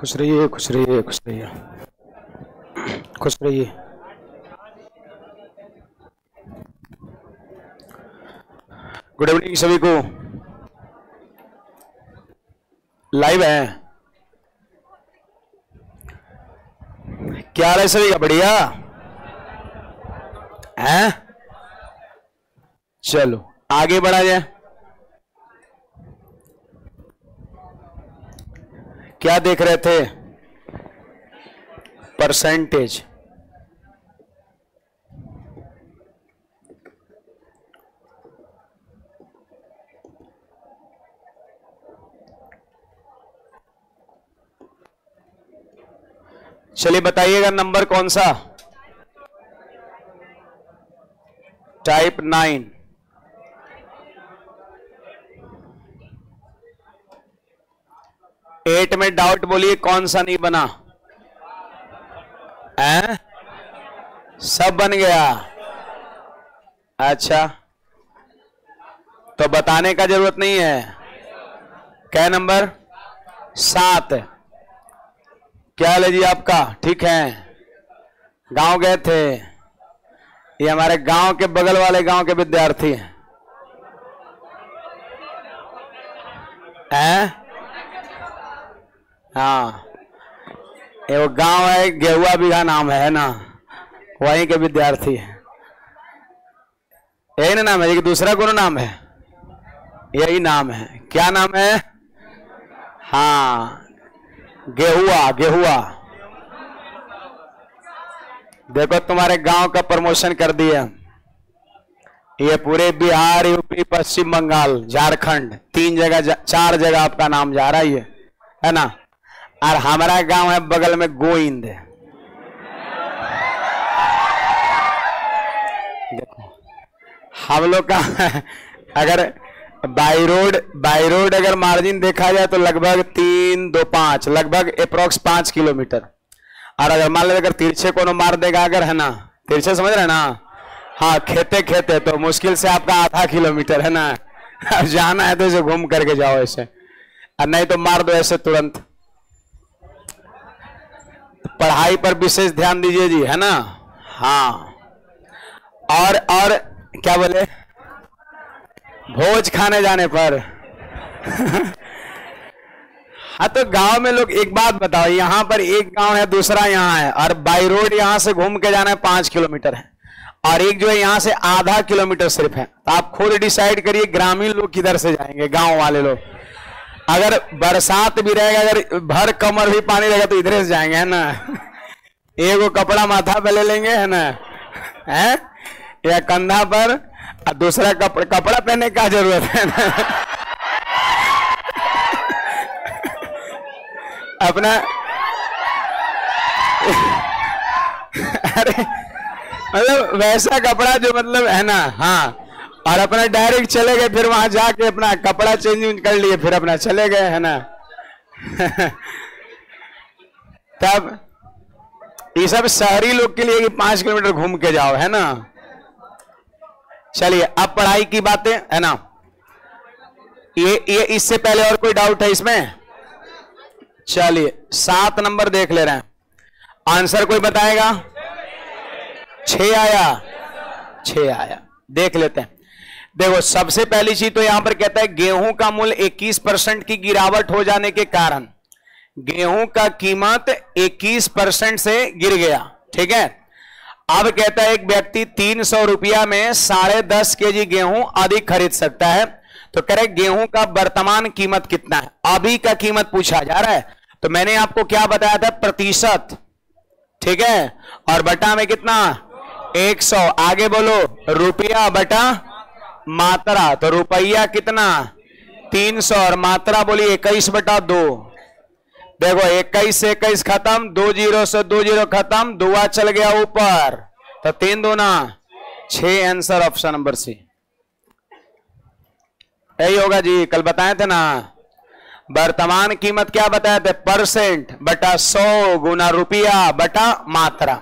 खुश रहिए खुश रहिए खुश रहिए। खुश रहिए। गुड इवनिंग सभी को। लाइव है। क्या हाल है सभी का? बढ़िया? है? चलो, आगे बढ़ा जाए। क्या देख रहे थे? परसेंटेज चलिए बताइएगा नंबर कौन सा? टाइप नाइन एट में डाउट बोलिए कौन सा नहीं बना। है? सब बन गया। अच्छा। तो बताने का ज़रूरत नहीं है। क्या नंबर? सात। क्या हाल है जी आपका? ठीक है। गाँव गए थे। ये हमारे गाँव के बगल वाले गाँव के विद्यार्थी हैं? हैं। वो गाँव है, गेहुआ बीघा नाम है ना? वहीं के विद्यार्थी है। यही ना नाम है कि दूसरा कोनो नाम है? यही नाम है। क्या नाम है? हाँ गेहुआ गेहुआ। देखो, तुम्हारे गाँव का प्रमोशन कर दिया ये पूरे बिहार, यूपी, पश्चिम बंगाल, झारखंड, तीन जगह चार जगह आपका नाम जा रहा है ये, है ना? और हमारा गाँव है बगल में गोइंद देखो, हम लोग का अगर बाई रोड बाई रोड अगर मार्जिन देखा जाए तो लगभग तीन, दो, पाँच, लगभग अप्रोक्स पाँच किलोमीटर। और अगर मान लो अगर तिरछे को मार देगा अगर, है ना? तिरछे समझ रहे ना? हाँ खेते खेते तो मुश्किल से आपका आधा किलोमीटर, है ना? जाना है तो इसे घूम करके जाओ ऐसे। और नहीं तो मार दो ऐसे तुरंत। पढ़ाई पर विशेष ध्यान दीजिए जी, है ना? हाँ। और और, क्या बोले? भोज खाने जाने पर। हाँ तो गाँव में लोग एक बात बताओ, यहाँ पर एक गाँव है, दूसरा यहाँ है, और बाई रोड यहाँ से घूम के जाना है, पाँच किलोमीटर है। और एक जो है, यहाँ से आधा किलोमीटर सिर्फ़ है। तो आप खुद डिसाइड करिए, ग्रामीण लोग किधर से जाएँगे, गाँव वाले लोग। अगर बरसात भी रहेगा, अगर भर कमर भी पानी रहेगा तो इधर से जाएँगे, है ना? एगो कपड़ा माथा पे ले लेंगे, है ना? है? या कंधा पर, और दूसरा कपड़ा कपड़ा पहनने का ज़रूरत है ना? अपना अरे मतलब वैसा कपड़ा जो मतलब है ना? हाँ। और अपना डायरेक्ट चले गए, फिर वहाँ जाके अपना कपड़ा चेंज कर लिए, फिर अपना चले गए, है ना? तब ये सब शहरी लोग के लिए पाँच किलोमीटर घूम के जाओ, है ना? चलिए, अब पढ़ाई की बातें, है ना? ये ये इससे पहले और कोई डाउट है इसमें? चलिए, सात नंबर देख ले रहे हैं। आंसर कोई बताएगा? छ आया। छ आया। देख लेते हैं। देखो, सबसे पहली चीज़ तो यहाँ पर कहता है, गेहूँ का मूल्य 21 परसेंट की गिरावट हो जाने के कारण। गेहूँ का कीमत 21 परसेंट से गिर गया, ठीक है? अब कहता है, एक व्यक्ति तीन सौ रुपया में साढ़े दस के जी गेहूँ अधिक खरीद सकता है। तो कह रहे गेहूँ का वर्तमान कीमत कितना है? अभी का कीमत पूछा जा रहा है। तो मैंने आपको क्या बताया था? प्रतिशत, ठीक है? और बटा में कितना? 100 आगे बोलो, रुपया बटा मात्रा तो रुपया कितना? 300 और मात्रा बोली इक्कीस बटा दो। देखो, इक्कीस से इक्कीस खत्म, दो ज़ीरो से दो ज़ीरो खत्म, दुआ चल गया ऊपर। तो तीन दो ना छ आंसर ऑप्शन नंबर सी। यही होगा जी, कल बताए थे ना? वर्तमान कीमत क्या बताए थे? परसेंट बटा सौ गुना रुपया बटा मात्रा।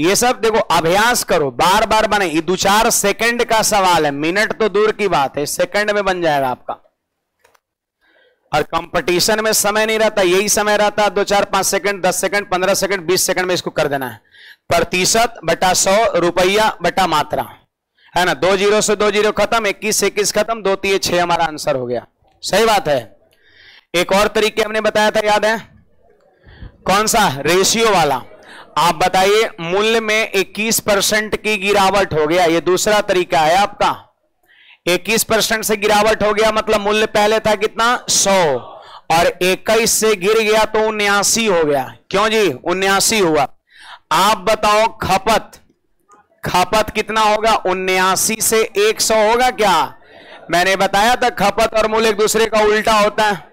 ये सब देखो, अभ्यास करो बार बार बने। ये दो चार सेकंड का सवाल है। मिनट तो दूर की बात है, सेकंड में बन जाएगा आपका। और कंपटीशन में समय नहीं रहता, यही समय रहता, दो चार, पाँच सेकंड, दस सेकंड, पंद्रह सेकंड, बीस सेकंड में इसको कर देना है। प्रतिशत बटा सौ, रुपया बटा मात्रा। है ना? दो ज़ीरो से दो ज़ीरो खत्म, इक्कीस इक्कीस खत्म, दो तीन छह हमारा आंसर हो गया। सही बात है। एक और तरीके हमने बताया था, याद है? कौन सा? रेशियो वाला। आप बताइए, मूल्य में 21 परसेंट की गिरावट हो गया, ये दूसरा तरीका है आपका। 21 परसेंट से गिरावट हो गया मतलब मूल्य पहले था कितना? 100 और 21 से गिर गया तो उन्यासी हो गया। क्यों जी? उन्यासी हुआ। आप बताओ, खपत। खपत कितना होगा? उन्यासी से 100 होगा क्या? मैंने बताया था, खपत और मूल्य एक दूसरे का उल्टा होता है।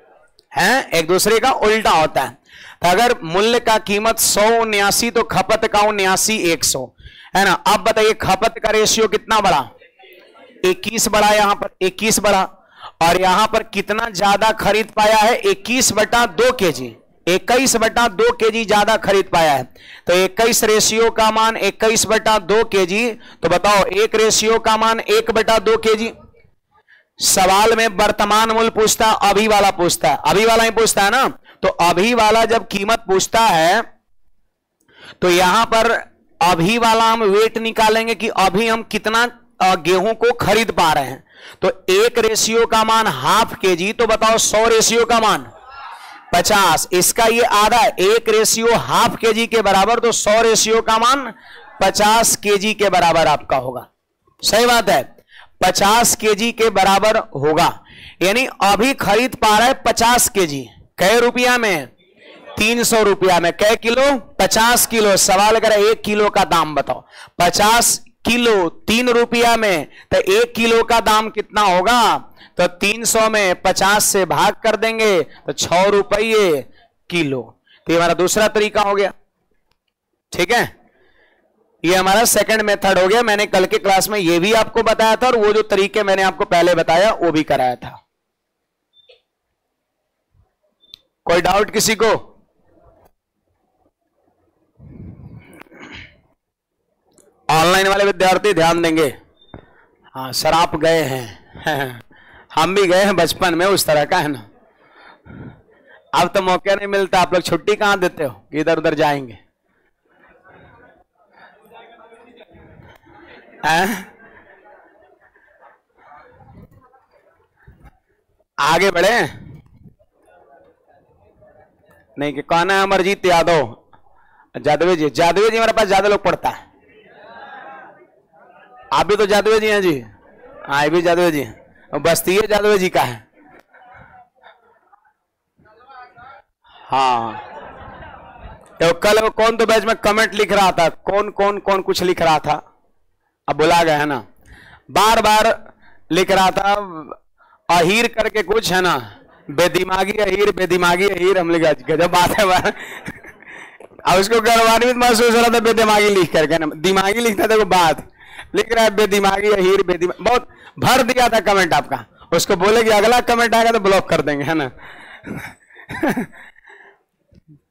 हैं? एक दूसरे का उल्टा होता है। अगर मूल्य का कीमत सौ उन्यासी तो खपत का उन्यासी एक सौ। है ना? अब बताइए, खपत का रेशियो कितना बड़ा इक्कीस बड़ा यहाँ पर, इक्कीस बड़ा और यहाँ पर कितना ज़्यादा खरीद पाया है? इक्कीस बटा दो के जी इक्कीस बटा दो के जी ज़्यादा खरीद पाया है। तो इक्कीस रेशियो का मान इक्कीस बटा दो के जी तो बताओ, एक रेशियो का मान एक बटा दो के जी सवाल में वर्तमान मूल्य पूछता, अभी वाला पूछता है। अभी वाला ही पूछता है ना? तो अभी वाला जब कीमत पूछता है तो यहाँ पर अभी वाला हम वेट निकालेंगे कि अभी हम कितना गेहूँ को खरीद पा रहे हैं। तो एक रेशियो का मान हाफ़ के जी तो बताओ सौ रेशियो का मान? पचास। इसका ये आधा एक रेशियो हाफ़ के जी के बराबर तो सौ रेशियो का मान पचास के जी के बराबर आपका होगा। सही बात है? पचास के जी के बराबर होगा। यानी अभी खरीद पा रहा है पचास के जी कै रुपया में? तीन सौ रुपया में। कै किलो? पचास किलो। सवाल करें, एक किलो का दाम बताओ। पचास किलो तीन रुपया में तो एक किलो का दाम कितना होगा? तो तीन सौ में पचास से भाग कर देंगे तो छ रुपये किलो। तो ये हमारा दूसरा तरीका हो गया। ठीक है? ये हमारा सेकंड मेथड हो गया। मैंने कल के क्लास में ये भी आपको बताया था, और वो जो तरीके मैंने आपको पहले बताया, वो भी कराया था। कोई डाउट किसी को? ऑनलाइन वाले विद्यार्थी ध्यान देंगे। हाँ सर आप गए हैं। हम भी गए हैं बचपन में, उस तरह का है ना। अब तो मौके नहीं मिलता, आप लोग छुट्टी कहाँ देते हो? इधर उधर जाएँगे। आगे बढ़े नहीं, कि कौन है अमरजीत यादव। जादवे जी जादवे जी हमारे पास ज़्यादा लोग पढ़ता है। आप भी तो जादवे जी हैं जी। हाँ भी जादवे जी बस्ती है जादवे जी का है। हाँ। तो कल कौन तो बैच में कमेंट लिख रहा था? कौन कौन कौन कुछ लिख रहा था? अब बुला गया है ना। बार बार लिख रहा था, अहीर करके कुछ है ना। बेदिमागी अहीर बेदिमागी अहीर हम लिखा गजब बात है अब उसको गर्वान्वित महसूस हो रहा था बेदिमागी लिख करके ना। दिमागी लिखता था वो बात। लिख रहा है बेदिमागी अहीर बेदिमागी बहुत भर दिया था कमेंट आपका। उसको बोले कि अगला कमेंट आएगा तो ब्लॉक कर देंगे है ना?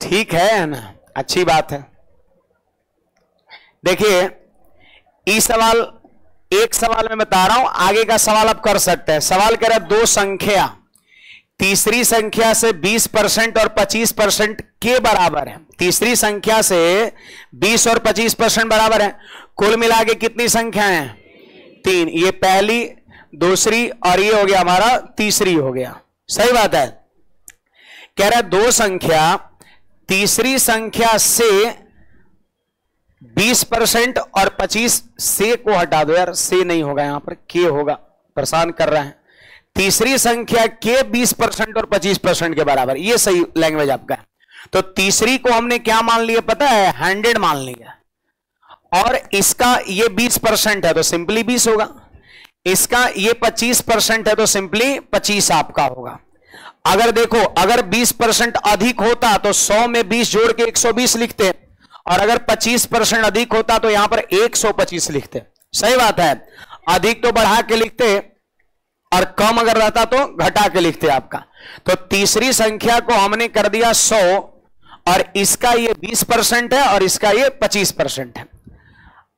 ठीक है, है ना? अच्छी बात है। देखिए ई सवाल एक सवाल में बता रहा हूँ आगे का सवाल आप कर सकते हैं। सवाल कह रहा दो संख्या। तीसरी संख्या से 20 परसेंट और 25 परसेंट के बराबर है। तीसरी संख्या से 20 और 25 परसेंट बराबर है। कुल मिला के कितनी संख्या है? तीन। ये पहली, दूसरी और ये हो गया हमारा तीसरी हो गया। सही बात है? कह रहा है दो संख्या, तीसरी संख्या से 20 परसेंट और 25 से को हटा दो। यार, से नहीं होगा, यहाँ पर के होगा। परेशान कर रहे हैं। तीसरी संख्या के 20 परसेंट और 25 परसेंट के बराबर, ये सही लैंग्वेज आपका है। तो तीसरी को हमने क्या मान लिया पता है? हंड्रेड मान लिया। और इसका ये 20 परसेंट है तो सिंपली 20 होगा। इसका ये 25 परसेंट है तो सिंपली 25 आपका होगा। अगर देखो, अगर 20 परसेंट अधिक होता तो 100 में 20 जोड़ के 120 लिखते और अगर 25 परसेंट अधिक होता तो यहाँ पर 125 लिखते सही बात है। अधिक तो बढ़ा के लिखते और कम अगर रहता तो घटा के लिखते आपका। तो तीसरी संख्या को हमने कर दिया 100 और इसका ये 20 परसेंट है और इसका ये 25 परसेंट है।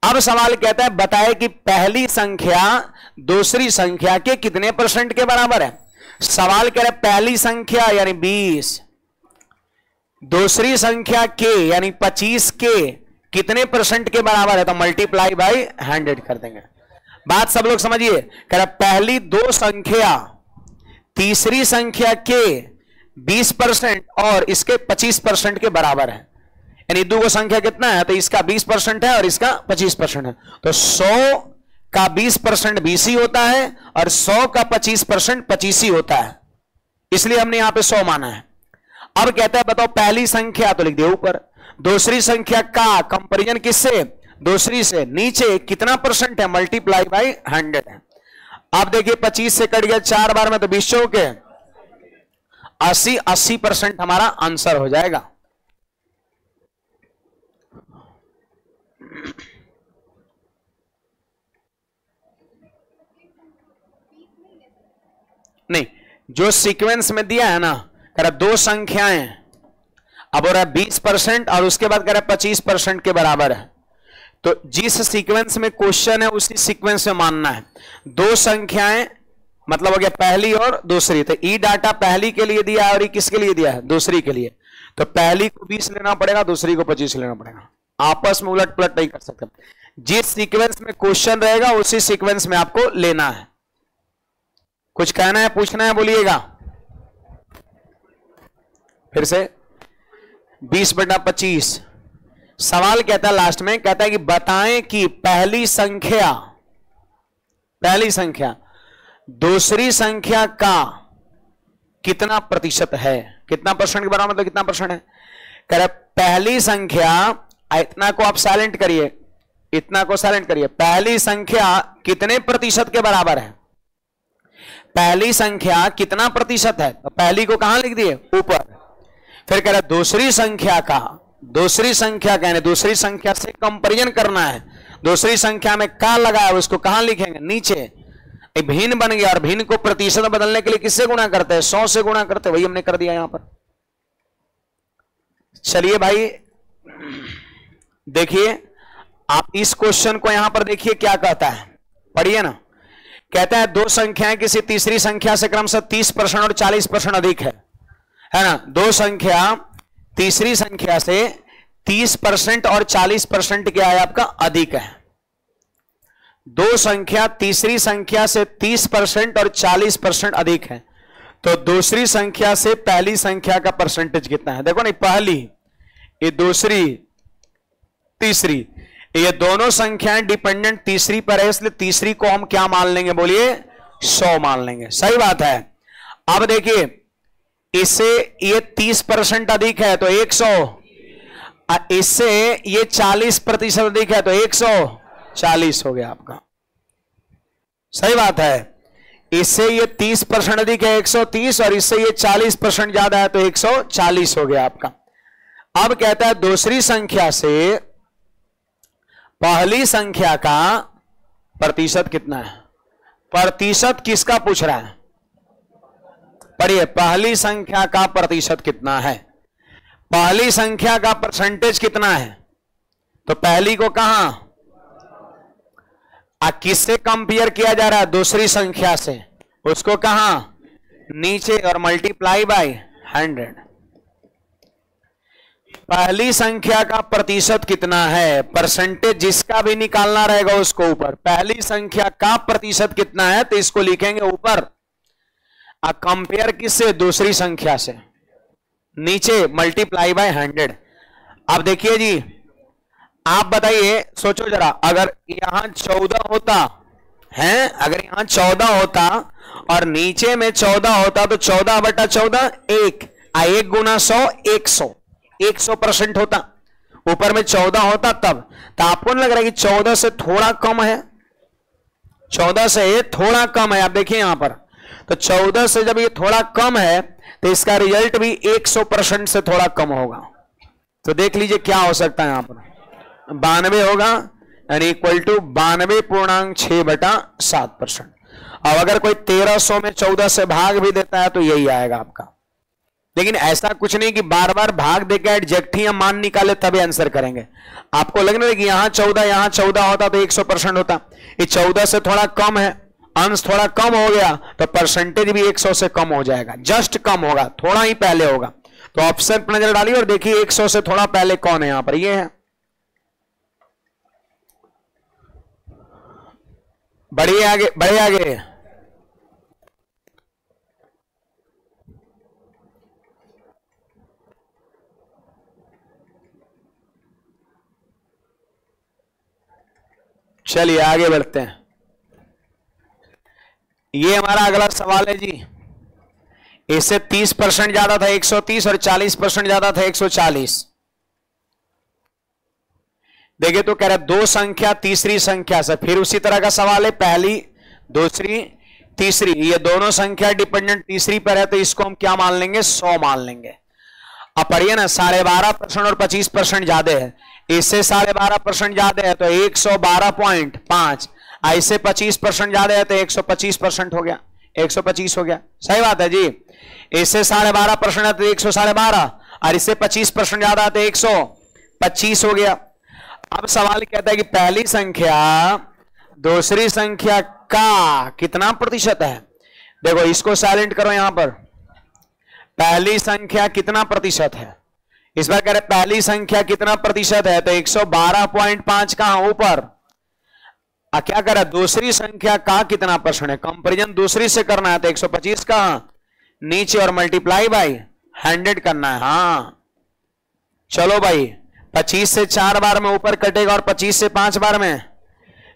अब सवाल कहता है, बताए कि पहली संख्या दूसरी संख्या के कितने परसेंट के बराबर है? सवाल कह रहे पहली संख्या यानी बीस, दूसरी संख्या के यानी पच्चीस के कितने परसेंट के बराबर है? तो मल्टीप्लाई बाई हंड्रेड कर देंगे। बात सब लोग समझिए। कह रहे, पहली दो संख्या, तीसरी संख्या के 20 परसेंट और इसके 25 परसेंट के बराबर है। यानी दो संख्या कितना है? तो इसका 20 परसेंट है और इसका 25 परसेंट है। तो 100 का 20 परसेंट बीस होता है और 100 का 25 परसेंट पच्चीस होता है। इसलिए हमने यहाँ पे 100 माना है। अब कहता है, बताओ, पहली संख्या तो लिख दिया ऊपर। दूसरी संख्या का, कंपेरिजन किससे? दूसरी से, नीचे कितना परसेंट है? मल्टीप्लाई बाई हंड्रेड है आप देखिए, पच्चीस से कट गया, चार बार में तो बीस के अस्सी अस्सी परसेंट हमारा आंसर हो जाएगा। नहीं, जो सीक्वेंस में दिया है ना, कह दो संख्याएँ, अब हो रहा है बीस परसेंट और उसके बाद कह रहा है पच्चीस परसेंट के बराबर है। तो जिस सीक्वेंस में क्वेश्चन है, उसी सीक्वेंस में मानना है। दो संख्याएँ मतलब हो गया पहली और दूसरी। तो ई डाटा पहली के लिए दिया और ई किसके लिए दिया है? दूसरी के लिए। तो पहली को बीस लेना पड़ेगा, दूसरी को पच्चीस लेना पड़ेगा। आपस में उलट पुलट नहीं कर सकते। जिस सीक्वेंस में क्वेश्चन रहेगा, उसी सीक्वेंस में आपको लेना है। कुछ कहना है, पूछना है, बोलिएगा। फिर से। बीस बटा पच्चीस। सवाल कहता है लास्ट में, कहता है कि बताएँ कि पहली संख्या पहली संख्या, दूसरी संख्या का कितना प्रतिशत है? कितना परसेंट के बराबर मतलब कितना परसेंट है? कह रहे पहली संख्या, इतना को आप साइलेंट करिए, इतना को साइलेंट करिए। पहली संख्या कितने प्रतिशत के बराबर है? पहली संख्या कितना प्रतिशत है? तो पहली को कहाँ लिख दिए? ऊपर। फिर कह रहे दूसरी संख्या का दूसरी संख्या कहने दूसरी संख्या से कंपेरिजन करना है। दूसरी संख्या में का लगा है उसको कहाँ लिखेंगे? नीचे। भिन्न बन गया और भिन्न को प्रतिशत बदलने के लिए किससे गुणा करते हैं? सौ से गुणा करते वही हमने कर दिया यहाँ पर। चलिए भाई, देखिए, आप इस क्वेश्चन को यहाँ पर देखिए क्या कहता है। पढ़िए ना। कहता है, दो संख्याएँ किसी तीसरी संख्या से क्रमशः तीस परसेंट और चालीस परसेंट अधिक है। है ना? दो संख्या तीसरी संख्या से 30 परसेंट और 40 परसेंट क्या है आपका? अधिक है। दो संख्या, तीसरी संख्या से 30 परसेंट और 40 परसेंट अधिक है। तो दूसरी संख्या से पहली संख्या का परसेंटेज कितना है? देखो नहीं, पहली, ये दूसरी, तीसरी, ये दोनों संख्याएँ डिपेंडेंट तीसरी पर है, इसलिए तीसरी को हम क्या मान लेंगे? बोलिए, सौ मान लेंगे। सही बात है। अब देखिए इससे ये 30 परसेंट अधिक है तो 100 इससे ये 40 प्रतिशत अधिक है तो 140 हो गया आपका। सही बात है। इससे ये 30 परसेंट अधिक है 130 और इससे ये 40 परसेंट ज़्यादा है तो 140 हो गया आपका। अब कहता है दूसरी संख्या से, पहली संख्या का प्रतिशत कितना है? प्रतिशत किसका पूछ रहा है? पढ़िए, पहली संख्या का प्रतिशत कितना है? पहली संख्या का परसेंटेज कितना है? तो पहली को कहा? किससे कंपेयर किया जा रहा है? दूसरी संख्या से। उसको कहा? नीचे और मल्टीप्लाई बाय हंड्रेड पहली संख्या का प्रतिशत कितना है? परसेंटेज जिसका भी निकालना रहेगा उसको ऊपर। पहली संख्या का प्रतिशत कितना है? तो इसको लिखेंगे ऊपर। कंपेयर किससे? दूसरी संख्या से। नीचे मल्टीप्लाई बाय हंड्रेड अब देखिए जी, आप बताइए, सोचो जरा, अगर यहाँ चौदह होता, है? अगर यहाँ चौदह होता और नीचे में चौदह होता तो चौदह बटा चौदह, एक। आ, एक गुना सौ, एक सौ। एक सौ परसेंट होता। ऊपर में चौदह होता तब। तो आपको नहीं लग रहा है कि चौदह से थोड़ा कम है? चौदह से थोड़ा कम है। आप देखिए यहाँ पर। तो चौदह से जब ये थोड़ा कम है तो इसका रिज़ल्ट भी 100 परसेंट से थोड़ा कम होगा। तो देख लीजिए क्या हो सकता है यहाँ पर। बानवे होगा यानी इक्वल टू बानवे पूर्णांक छह बटा सात परसेंट। अब अगर कोई तेरह सौ में चौदह से भाग भी देता है तो यही आएगा आपका। लेकिन ऐसा कुछ नहीं कि बार बार भाग देकर एडजेक्ट ही मान निकाले, तभी आंसर करेंगे। आपको लगने कि यहाँ चौदह यहाँ चौदह होता तो एक सौ परसेंट होता। ये चौदह से थोड़ा कम है अंश थोड़ा कम हो गया तो परसेंटेज भी 100 से कम हो जाएगा। जस्ट कम होगा, थोड़ा ही पहले होगा। तो ऑप्शन पर नज़र डालिए और देखिए 100 से थोड़ा पहले कौन है यहाँ पर। ये है। बढ़िए आगे बढ़िए आगे। चलिए आगे बढ़ते हैं। ये हमारा अगला सवाल है जी। इससे 30 परसेंट ज़्यादा था 130 और 40 परसेंट ज़्यादा था 140 देखिए तो कह रहा दो संख्या, तीसरी संख्या से। फिर उसी तरह का सवाल है, पहली, दूसरी, तीसरी। ये दोनों संख्या डिपेंडेंट, तीसरी पर है तो इसको हम क्या मान लेंगे? सौ मान लेंगे। अब पढ़िए ना, साढ़े बारह परसेंट और पच्चीस परसेंट ज़्यादा है। इससे साढ़े बारह परसेंट ज़्यादा है तो एक सौ बारह पॉइंट पाँच। ऐसे पच्चीस परसेंट ज़्यादा है तो एक सौ पच्चीस परसेंट हो गया, एक सौ पच्चीस हो गया। सही बात है जी। इससे साढ़े बारह परसेंट है तो एक सौ साढ़े बारह, और इससे पच्चीस परसेंट ज़्यादा है तो एक सौ पच्चीस हो गया। अब सवाल कहता है कि पहली संख्या, दूसरी संख्या का कितना प्रतिशत है? देखो, इसको साइलेंट करो यहाँ पर। पहली संख्या कितना प्रतिशत है? इस बार कह रहे पहली संख्या कितना प्रतिशत है? तो 112.5 कहाँ? ऊपर। आ क्या है दूसरी संख्या का कितना परसेंट है? कंपेरिजन दूसरी से करना है तो 125 का। नीचे और मल्टीप्लाई बाई हंड्रेड करना है। हाँ। चलो भाई 25 से चार बार में ऊपर कटेगा और 25 से पाँच बार में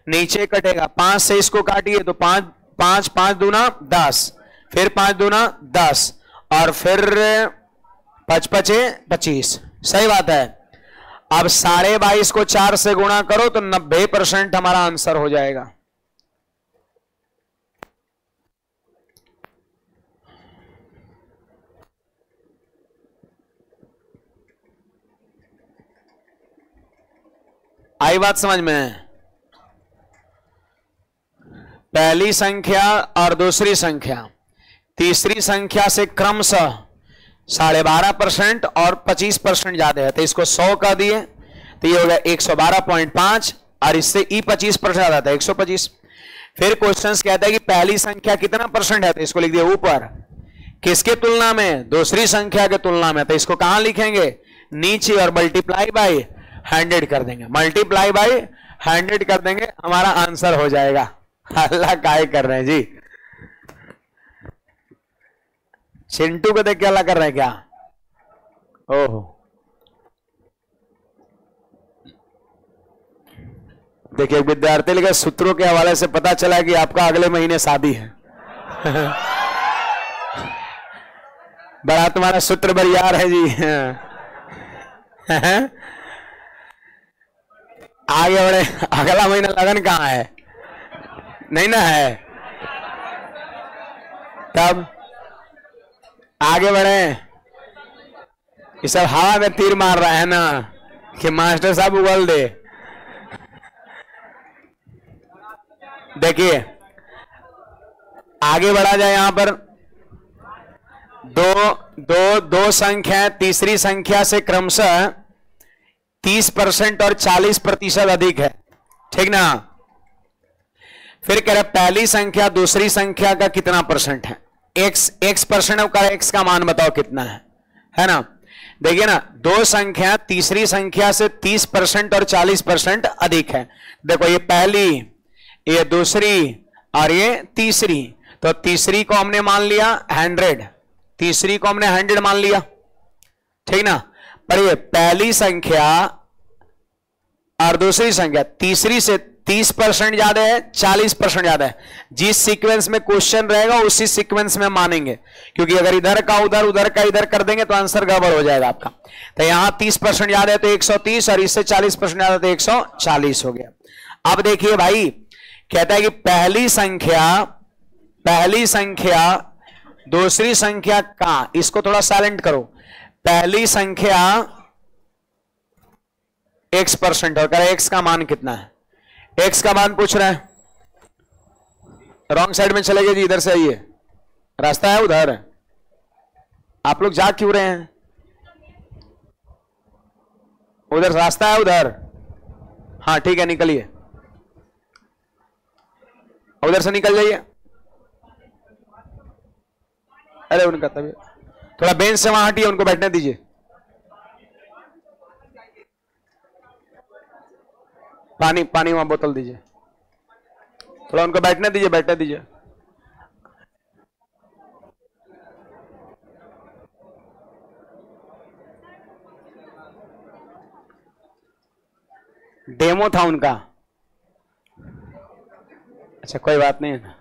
नीचे कटेगा। पाँच से इसको काटिए तो पाँच पाँच पाँच दूना दस। फिर पाँच दूना दस। और फिर पच पचे पच्चीस। सही बात है। अब साढ़े बाईस को चार से गुणा करो तो नब्बे परसेंट हमारा आंसर हो जाएगा। आई बात समझ में? पहली संख्या और दूसरी संख्या। तीसरी संख्या से क्रमशः साढ़े बारह परसेंट और पच्चीस परसेंट ज़्यादा है। तो इसको सौ का दिए तो ये हो गया एक सौ बारह पॉइंट पाँच, और इससे ई पच्चीस परसेंट ज़्यादा था, एक सौ पच्चीस। फिर क्वेश्चन कहता है कि पहली संख्या कितना परसेंट है तो इसको लिख दिया ऊपर। किसके तुलना में? दूसरी संख्या के तुलना में। तो इसको कहाँ लिखेंगे? नीचे, और मल्टीप्लाई बाई हंड्रेड कर देंगे। मल्टीप्लाई बाई हंड्रेड कर देंगे, हमारा आंसर हो जाएगा। अल्लाह काय कर रहे हैं जी। चिंटू को देख के अल्लाह कर रहे हैं क्या? ओहो। देखिए, विद्यार्थी लिखे सूत्रों के हवाले से पता चला कि आपका अगले महीने शादी है। बड़ा तुम्हारा सूत्र बरियार है जी। आगे बढ़े, अगला महीना लगन कहाँ है? नहीं ना है? तब आगे बढ़े। ये सब हवा में तीर मार रहा है ना, कि मास्टर साहब उगल दे। देखिए, आगे बढ़ा जाए यहाँ पर। दो दो दो संख्या तीसरी संख्या से क्रमशः तीस परसेंट और चालीस प्रतिशत अधिक है। ठीक ना? फिर कह रहे पहली संख्या दूसरी संख्या का कितना परसेंट है? एक्स एक्स परसेंट का एक्स का मान बताओ कितना है। है ना? देखिए ना, दो संख्या, तीसरी संख्या से तीस परसेंट और चालीस परसेंट अधिक है। देखो, ये पहली, ये दूसरी और ये तीसरी। तो तीसरी को हमने मान लिया हंड्रेड तीसरी को हमने हंड्रेड मान लिया। ठीक ना? पर ये पहली संख्या और दूसरी संख्या, तीसरी से तीस परसेंट ज़्यादा है, चालीस परसेंट ज़्यादा है। जिस सीक्वेंस में क्वेश्चन रहेगा, उसी सीक्वेंस में मानेंगे। क्योंकि अगर इधर का उधर उधर का इधर कर देंगे तो आंसर गड़बड़ हो जाएगा आपका। तो यहाँ तीस परसेंट ज़्यादा है तो एक सौ तीस, और इससे चालीस परसेंट ज़्यादा तो एक सौ चालीस हो गया। अब देखिए भाई, कहता है कि पहली संख्या पहली संख्या, दूसरी संख्या का, इसको थोड़ा साइलेंट करो। पहली संख्या एक्स परसेंट, और कह एक्स का मान कितना है? एक्स का मान पूछ रहे हैं। रॉन्ग साइड में चले गए जी, इधर से आइए। रास्ता है उधर। आप लोग जा क्यों रहे हैं? उधर रास्ता है उधर। हाँ ठीक है, निकलिए। उधर से निकल जाइए। अरे, उनका तभी थोड़ा बेंच से वहाँ हटिए, उनको बैठने दीजिए। पानी पानी वहाँ बोतल दीजिए। थोड़ा उनको बैठने दीजिए बैठने दीजिए। डेमो था उनका। अच्छा कोई बात नहीं। है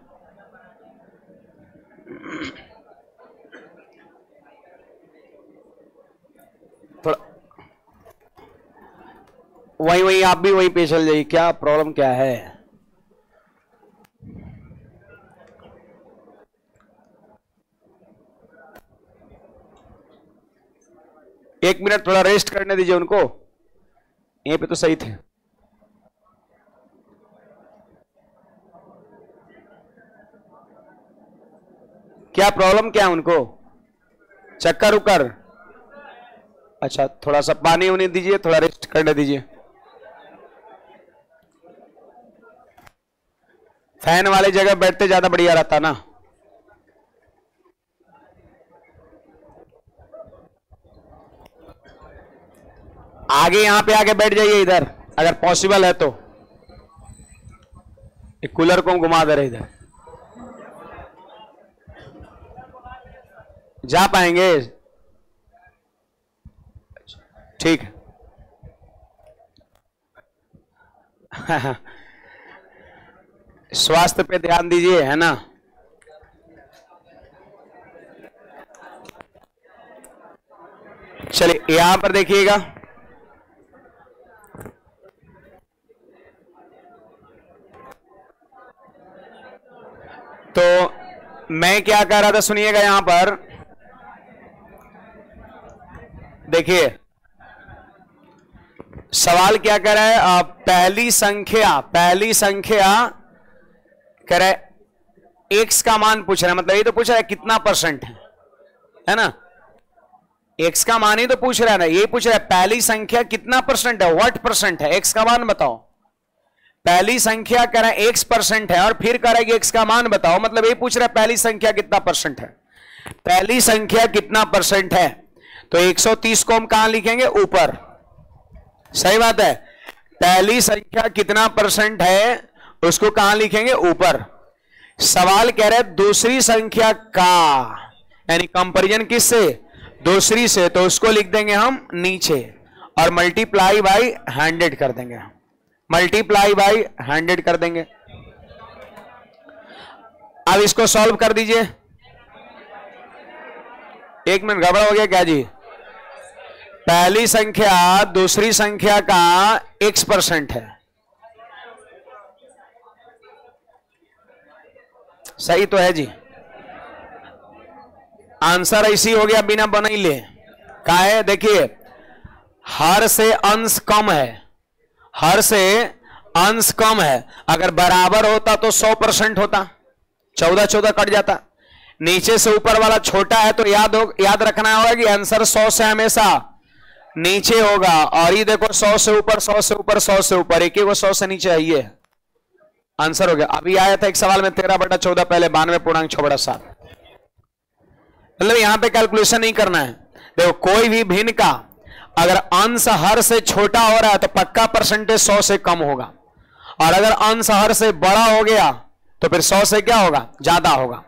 थोड़ा वही वही आप भी वही पे चल जाइए। क्या प्रॉब्लम क्या है? एक मिनट थोड़ा रेस्ट करने दीजिए उनको। यहीं पे तो सही थे। क्या प्रॉब्लम क्या है उनको? चक्कर उकर अच्छा थोड़ा सा पानी उन्हें दीजिए, थोड़ा रेस्ट करने दीजिए। फ़ैन वाली जगह बैठते ज़्यादा बढ़िया रहता ना। आगे यहाँ पे आके बैठ जाइए इधर, अगर पॉसिबल है तो। कूलर को घुमा दे रहे इधर। जा पाएँगे। ठीक। है। स्वास्थ्य पे ध्यान दीजिए, है ना? चलिए, यहाँ पर देखिएगा। तो मैं क्या कह रहा था, सुनिएगा यहाँ पर। देखिए, सवाल क्या कह रहा है? पहली संख्या पहली संख्या कह रहा है एक्स का मान पूछ रहा है मतलब ये तो पूछ रहा है कितना परसेंट है है ना? एक्स का मान ही तो पूछ रहा है ना, ये पूछ रहा है, पहली संख्या कितना परसेंट है व्हाट परसेंट है? एक्स का मान बताओ। पहली संख्या कह रहा है एक्स परसेंट है, और फिर कह रहा है कि एक्स का मान बताओ मतलब ये पूछ रहा है, पहली संख्या कितना परसेंट है? पहली संख्या कितना परसेंट है? तो 130 को हम कहाँ लिखेंगे? ऊपर। सही बात है। पहली संख्या कितना परसेंट है? उसको कहाँ लिखेंगे? ऊपर। सवाल कह रहे दूसरी संख्या का। यानी कंपेरिजन किससे? दूसरी से। तो उसको लिख देंगे हम नीचे। और मल्टीप्लाई बाई हंड्रेड कर देंगे मल्टीप्लाई बाई हंड्रेड कर देंगे। अब इसको सॉल्व कर दीजिए। एक मिनट, गड़बड़ हो गया क्या जी? पहली संख्या, दूसरी संख्या का एक्स परसेंट है। सही तो है जी। आंसर ऐसी हो गया बिना बना ही ले का है? देखिए, हर से अंश कम है। हर से अंश कम है। अगर बराबर होता तो 100 परसेंट होता। चौदह चौदह कट जाता। नीचे से ऊपर वाला छोटा है तो याद हो, याद रखना होगा कि आंसर 100 से हमेशा नीचे होगा। और ये देखो 100 से ऊपर 100 से ऊपर 100 से ऊपर। एक ही सौ से नीचे आइए आंसर हो गया। अभी आया था एक सवाल में, तेरह बटा चौदह, पहले बानवे, पूर्णांक छह बटा सात। मतलब यहाँ पे कैलकुलेशन नहीं करना है। देखो, कोई भी भिन्न का, अगर अंश हर से छोटा हो रहा है तो पक्का परसेंटेज सौ से कम होगा। और अगर अंश हर से बड़ा हो गया तो फिर सौ से क्या होगा? ज़्यादा होगा।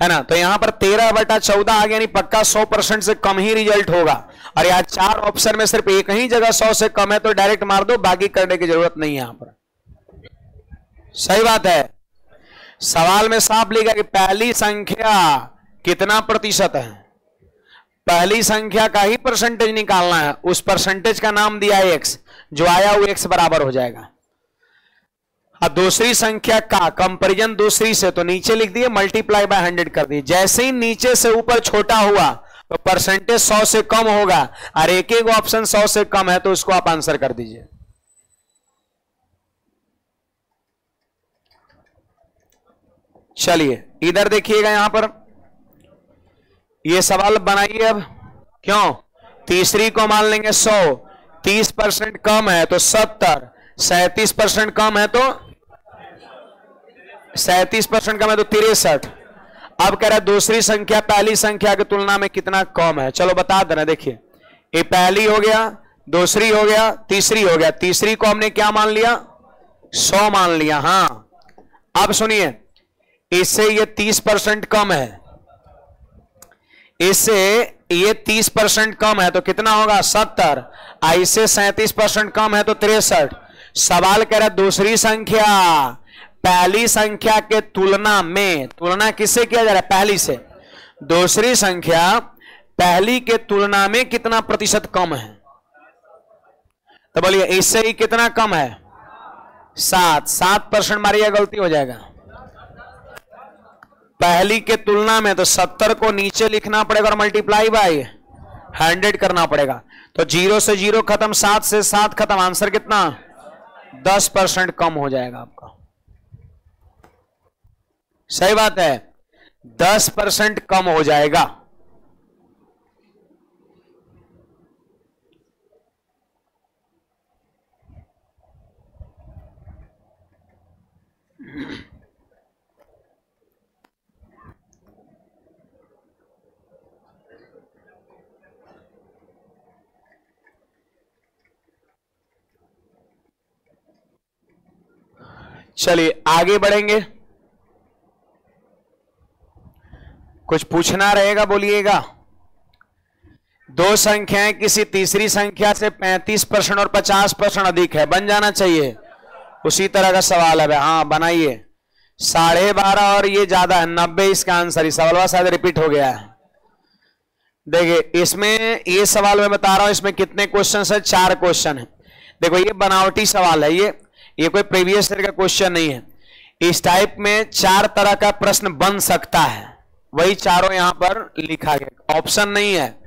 है ना? तो यहाँ पर तेरह बटा चौदह आ गया नहीं पक्का सौ परसेंट से कम ही रिज़ल्ट होगा। और यहाँ चार ऑप्शन में सिर्फ़ एक ही जगह सौ से कम है तो डायरेक्ट मार दो, बाकी करने की ज़रूरत नहीं है यहाँ पर। सही बात है। सवाल में साफ़ लिखा कि पहली संख्या कितना प्रतिशत है? पहली संख्या का ही परसेंटेज निकालना है। उस परसेंटेज का नाम दिया एक्स जो आया वो एक्स बराबर हो जाएगा। और दूसरी संख्या का कंपेरिजन दूसरी से तो नीचे लिख दिए मल्टीप्लाई बाय हंड्रेड कर दिए। जैसे ही नीचे से ऊपर छोटा हुआ तो परसेंटेज सौ से कम होगा। और एक एक ऑप्शन सौ से कम है तो उसको आप आंसर कर दीजिए। चलिए, इधर देखिएगा यहाँ पर। ये सवाल बनाइए अब। क्यों? तीसरी को मान लेंगे सौ। तीस परसेंट कम है तो सत्तर। सैतीस परसेंट कम है तो सैतीस परसेंट कम है तो तिरसठ। अब कह रहा है दूसरी संख्या, पहली संख्या की तुलना में कितना कम है। चलो बता देना, देखिए। ये पहली हो गया, दूसरी हो गया, तीसरी हो गया। तीसरी को हमने क्या मान लिया? सौ मान लिया, हाँ। अब सुनिए। इससे ये तीस परसेंट कम है। इससे ये तीस परसेंट कम है तो कितना होगा? सत्तर। इससे सैंतीस परसेंट कम है तो तिरसठ। सवाल कह रहा दूसरी संख्या। पहली संख्या के तुलना में, तुलना किससे किया जा रहा है? पहली से। दूसरी संख्या, पहली के तुलना में कितना प्रतिशत कम है? तो बोलिए, इससे ही कितना कम है? सात। सात परसेंट मारिए, गलती हो जाएगा। पहली के तुलना में तो सत्तर को नीचे लिखना पड़ेगा और मल्टीप्लाई बाई हंड्रेड करना पड़ेगा। तो ज़ीरो से ज़ीरो खत्म, सात से सात खत्म, आंसर कितना? दस परसेंट कम हो जाएगा आपका। सही बात है, दस परसेंट कम हो जाएगा। चलिए, आगे बढ़ेंगे। कुछ पूछना रहेगा, बोलिएगा। दो संख्याएँ, किसी तीसरी संख्या से 35 परसेंट और 50 परसेंट अधिक है। बन जाना चाहिए। उसी तरह का सवाल है। हाँ बनाइए। साढ़े बारह और ये ज़्यादा है। नब्बे इसका आंसर। इस सवाल शायद रिपीट हो गया है। देखिए, इसमें, ये सवाल मैं बता रहा हूँ, इसमें कितने क्वेश्चन है? चार क्वेश्चन है। देखो, ये बनावटी सवाल है। ये ये कोई प्रीवियस ईयर का क्वेश्चन नहीं है। इस टाइप में चार तरह का प्रश्न बन सकता है। वही चारों यहाँ पर लिखा गया। ऑप्शन नहीं है।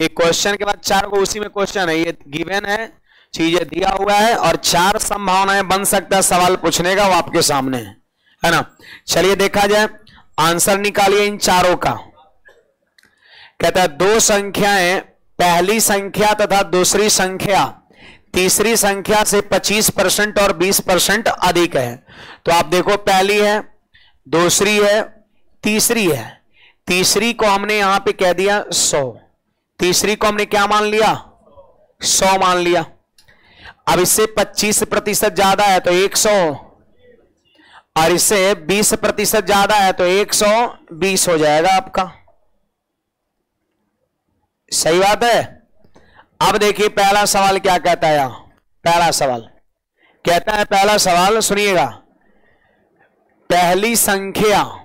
एक क्वेश्चन के बाद चार को उसी में क्वेश्चन है। ये गिवन है, चीज़ें दिया हुआ है और चार संभावनाएँ बन सकता है सवाल पूछने का वो आपके सामने है। है ना? चलिए देखा जाए। आंसर निकालिए इन चारों का। कहता है, दो संख्याएँ, पहली संख्या तथा दूसरी संख्या। तीसरी संख्या से 25 परसेंट और 20 परसेंट अधिक है। तो आप देखो, पहली है, दूसरी है, तीसरी है। तीसरी को हमने यहाँ पे कह दिया 100 तीसरी को हमने क्या मान लिया? 100 मान लिया। अब इससे 25 प्रतिशत ज़्यादा है तो 100 और इससे 20 प्रतिशत ज़्यादा है तो 120 हो जाएगा आपका। सही बात है? अब देखिए, पहला सवाल क्या कहता है यहाँ? पहला सवाल। कहता है, पहला सवाल सुनिएगा। पहली संख्या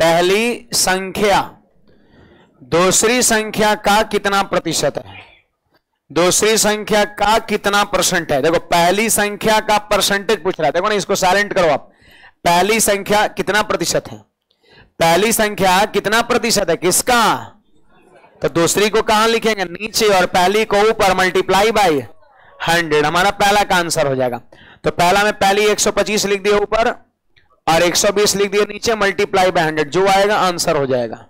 पहली संख्या, दूसरी संख्या का कितना प्रतिशत है? दूसरी संख्या का कितना परसेंट है? देखो, पहली संख्या का परसेंटेज पूछ रहा है। देखो ना, इसको साइलेंट करो आप। पहली संख्या कितना प्रतिशत है? पहली संख्या कितना प्रतिशत है? किसका? तो दूसरी को कहाँ लिखेंगे? नीचे और पहली को ऊपर मल्टीप्लाई बाई हंड्रेड हमारा पहला का आंसर हो जाएगा। तो पहला में पहली 125 लिख दिया ऊपर और 120 लिख दिया नीचे मल्टीप्लाई बाय हंड्रेड जो आएगा आंसर हो जाएगा।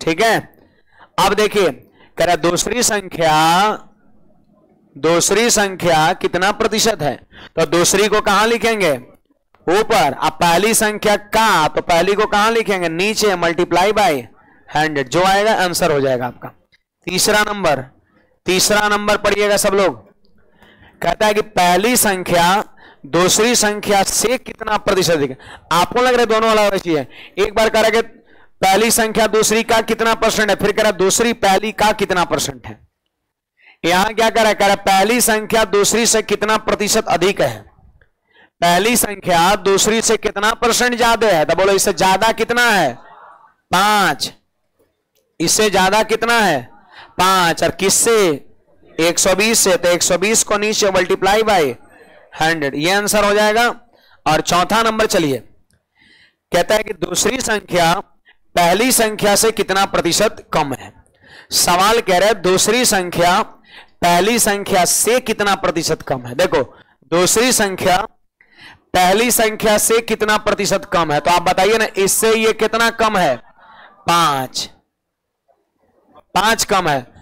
ठीक है? अब देखिए, कह रहा दूसरी संख्या दूसरी संख्या कितना प्रतिशत है? तो दूसरी को कहाँ लिखेंगे? ऊपर। अब पहली संख्या का तो पहली को कहाँ लिखेंगे? नीचे मल्टीप्लाई बाय हंड्रेड जो आएगा आंसर हो जाएगा आपका। तीसरा नंबर तीसरा नंबर पढ़िएगा सब लोग। कहता है कि पहली संख्या, दूसरी संख्या से कितना प्रतिशत है आपको लग रहा है दोनों वाला है। एक बार कह रहा पहली संख्या, दूसरी का कितना परसेंट है? फिर कह रहा दूसरी, पहली का कितना परसेंट है? यहाँ क्या कह रहा है? कह रहा पहली संख्या, दूसरी से कितना प्रतिशत अधिक है? पहली संख्या, दूसरी से कितना परसेंट ज़्यादा है? तो बोलो, इससे ज़्यादा कितना है? पाँच। इससे ज़्यादा कितना है? पाँच। और किससे? 120 से तो 120 को नीचे मल्टीप्लाई बाय 100 ये आंसर हो जाएगा। और चौथा नंबर चलिए। कहता है कि दूसरी संख्या, पहली संख्या से कितना प्रतिशत कम है? सवाल कह रहे दूसरी संख्या, पहली संख्या से कितना प्रतिशत कम है? देखो, दूसरी संख्या, पहली संख्या से कितना प्रतिशत कम है? तो आप बताइए ना, इससे ये कितना कम है? पाँच। पाँच कम है।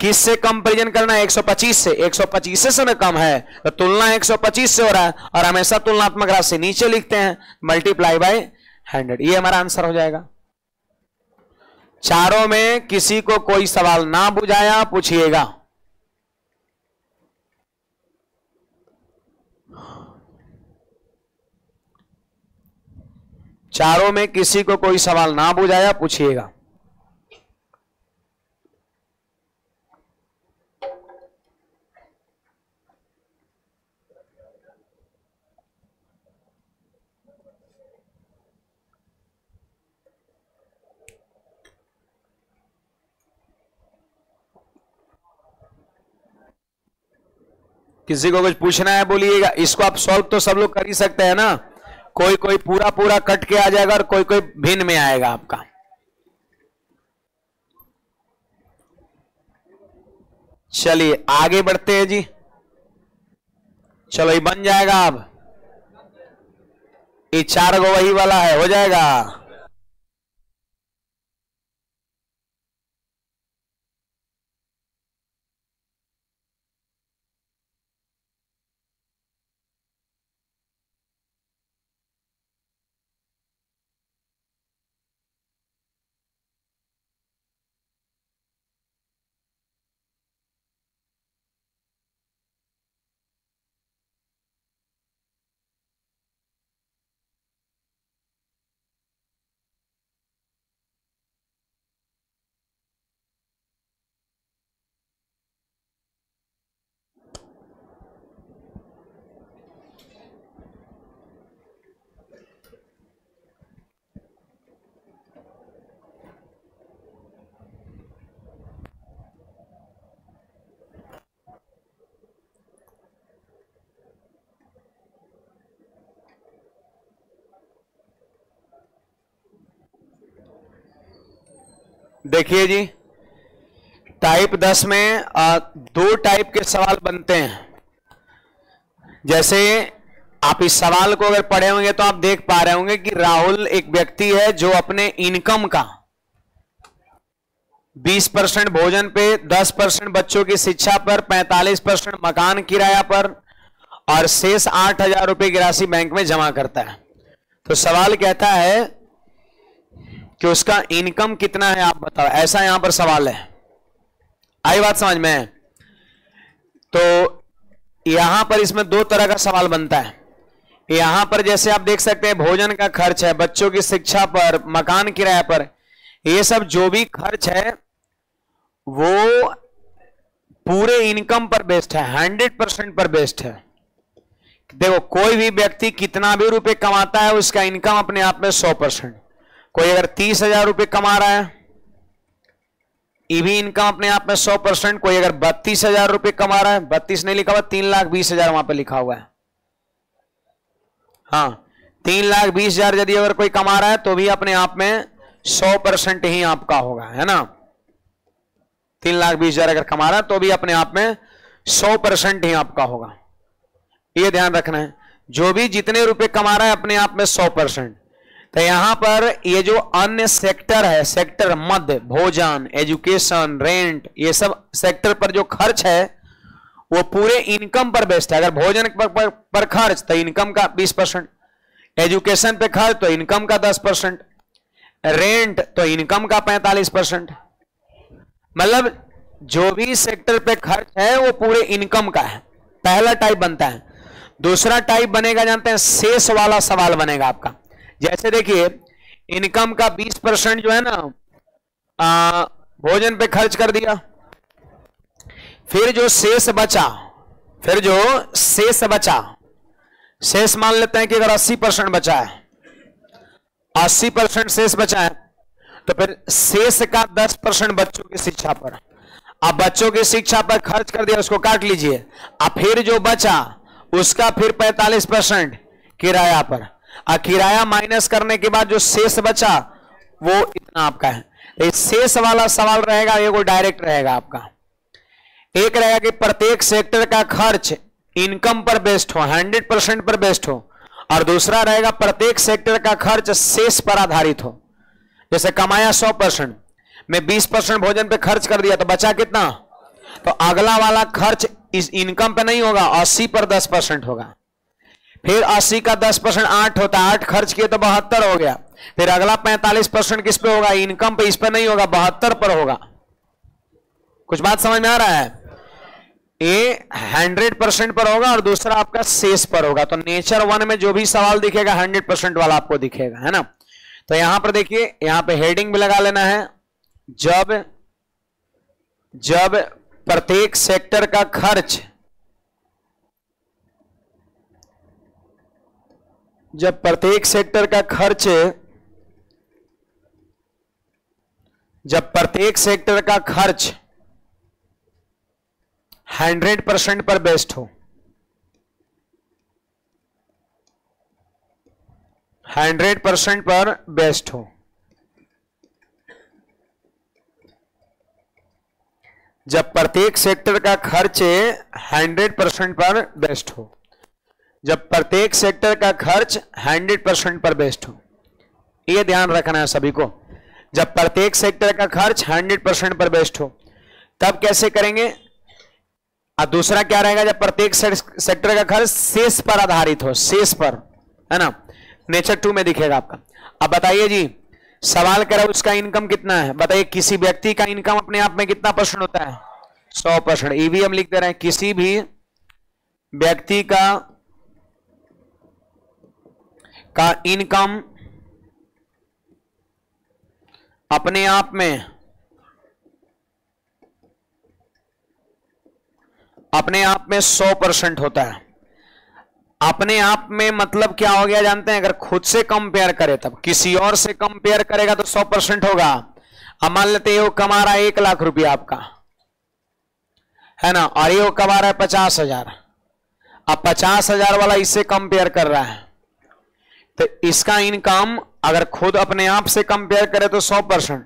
किस से कंपेरिजन करना है? 125 से 125 से। ना कम है। तो तुलना 125 से हो रहा है और हमेशा तुलनात्मक राशि नीचे लिखते हैं। मल्टीप्लाई बाय हंड्रेड ये हमारा आंसर हो जाएगा। चारों में किसी को कोई सवाल ना बुझाया, पूछिएगा। चारों में किसी को कोई सवाल ना बुझाया, पूछिएगा। किसी को कुछ पूछना है बोलिएगा। इसको आप सॉल्व तो सब लोग कर ही सकते हैं ना। कोई कोई पूरा पूरा कट के आ जाएगा और कोई कोई भिन्न में आएगा आपका। चलिए, आगे बढ़ते हैं जी। चलो, ये बन जाएगा अब। ये चार गो वही वाला है, हो जाएगा। देखिए जी टाइप 10 में आ, दो टाइप के सवाल बनते हैं। जैसे आप इस सवाल को अगर पढ़े होंगे तो आप देख पा रहे होंगे कि राहुल एक व्यक्ति है जो अपने इनकम का 20 परसेंट भोजन पे 10 परसेंट बच्चों की शिक्षा पर 45 परसेंट मकान किराया पर और शेष आठ हज़ार रुपए की राशि बैंक में जमा करता है। तो सवाल कहता है कि उसका इनकम कितना है, आप बताओ। ऐसा यहाँ पर सवाल है। आई बात समझ में? तो यहाँ पर इसमें दो तरह का सवाल बनता है। यहाँ पर जैसे आप देख सकते हैं, भोजन का खर्च है, बच्चों की शिक्षा पर, मकान किराया पर, ये सब जो भी खर्च है, वो पूरे इनकम पर बेस्ड है हंड्रेड परसेंट पर बेस्ड है। देखो, कोई भी व्यक्ति कितना भी रुपए कमाता है, उसका इनकम अपने आप में सौ परसेंट। कोई अगर तीस हज़ार रुपये कमा रहा है ईवी इनकम अपने आप में सौ परसेंट, कोई अगर बत्तीस हज़ार रुपये कमा रहा है, बत्तीस नहीं लिखा हुआ, तीन लाख बीस हज़ार वहाँ पर लिखा हुआ है। हाँ तीन लाख बीस हज़ार यदि अगर कोई कमा रहा है तो भी अपने आप में सौ परसेंट ही आपका होगा, है ना? तीन लाख बीस हज़ार अगर कमा रहा है तो भी अपने आप में सौ परसेंट ही आपका होगा। ये ध्यान रखना है, जो भी जितने रुपए कमा रहा है, अपने आप में सौ परसेंट। तो यहाँ पर ये जो अन्य सेक्टर है सेक्टर मध्य भोजन एजुकेशन रेंट ये सब सेक्टर पर जो खर्च है वो पूरे इनकम पर बेस्ड है। अगर भोजन पर, पर, पर खर्च तो इनकम का 20 परसेंट। एजुकेशन पे खर्च तो इनकम का 10 परसेंट। रेंट तो इनकम का 45 परसेंट। मतलब जो भी सेक्टर पे खर्च है वो पूरे इनकम का है। पहला टाइप बनता है। दूसरा टाइप बनेगा जानते हैं शेष वाला सवाल बनेगा आपका। जैसे देखिए इनकम का 20 परसेंट जो है ना आ, भोजन पे खर्च कर दिया। फिर जो शेष बचा फिर जो शेष बचा शेष मान लेते हैं कि अगर 80 परसेंट बचा है 80 परसेंट शेष बचा है तो फिर शेष का 10 परसेंट बच्चों की शिक्षा पर। अब बच्चों की शिक्षा पर खर्च कर दिया उसको काट लीजिए। अब फिर जो बचा उसका फिर 45 परसेंट किराया पर। किराया माइनस करने के बाद जो शेष बचा, वो इतना आपका है। शेष वाला सवाल रहेगा, ये वो डायरेक्ट रहेगा आपका। एक रहेगा कि प्रत्येक सेक्टर का खर्च इनकम पर बेस्ड हो, हंड्रेड परसेंट पर बेस्ड हो, और दूसरा रहेगा प्रत्येक सेक्टर का खर्च शेष पर आधारित हो। जैसे कमाया सौ परसेंट, मैं बीस परसेंट भोजन पे खर्च कर दिया तो बचा कितना? तो अगला वाला खर्च इस इनकम पे नहीं होगा, अस्सी पर दस परसेंट होगा। फिर अस्सी का दस परसेंट आठ होता है, आठ खर्च किए तो बहत्तर हो गया। फिर अगला 45 परसेंट किस पे होगा? इनकम पे, इस पे नहीं होगा, बहत्तर पर होगा। कुछ बात समझ में आ रहा है? ए हंड्रेड परसेंट पर होगा और दूसरा आपका शेष पर होगा। तो नेचर वन में जो भी सवाल दिखेगा हंड्रेड परसेंट वाला आपको दिखेगा, है ना? तो यहाँ पर देखिए, यहाँ पे हेडिंग भी लगा लेना है। जब जब प्रत्येक सेक्टर का खर्च जब प्रत्येक सेक्टर का खर्च, जब प्रत्येक सेक्टर का खर्च हंड्रेड परसेंट पर बेस्ट हो, हंड्रेड परसेंट पर बेस्ट हो, जब प्रत्येक सेक्टर का खर्च हंड्रेड परसेंट पर बेस्ट हो। जब प्रत्येक सेक्टर का खर्च हंड्रेड परसेंट पर बेस्ट हो। यह ध्यान रखना है सभी को। जब प्रत्येक सेक्टर का खर्च हंड्रेड परसेंट पर बेस्ट हो, तब कैसे करेंगे? और दूसरा क्या रहेगा? जब प्रत्येक सेक्टर का खर्च शेष पर आधारित हो, शेष पर, है ना? नेचर टू में दिखेगा आपका। अब बताइए जी, सवाल करो उसका इनकम कितना है? बताइए, किसी व्यक्ति का इनकम अपने आप में कितना परसेंट होता है? सौ परसेंट। ईवीएम लिख दे रहे हैं किसी भी व्यक्ति का का इनकम अपने आप में, अपने आप में सौ परसेंट होता है। अपने आप में मतलब क्या हो गया जानते हैं? अगर खुद से कंपेयर करे तब। किसी और से कंपेयर करेगा तो सौ परसेंट होगा। अब मान लेते वो कमा रहा है एक लाख रुपया आपका। है ना? और ये वो कमा रहा है पचास हज़ार। अब पचास हज़ार वाला इससे कंपेयर कर रहा है। तो इसका इनकम अगर खुद अपने आप से कंपेयर करे तो सौ परसेंट।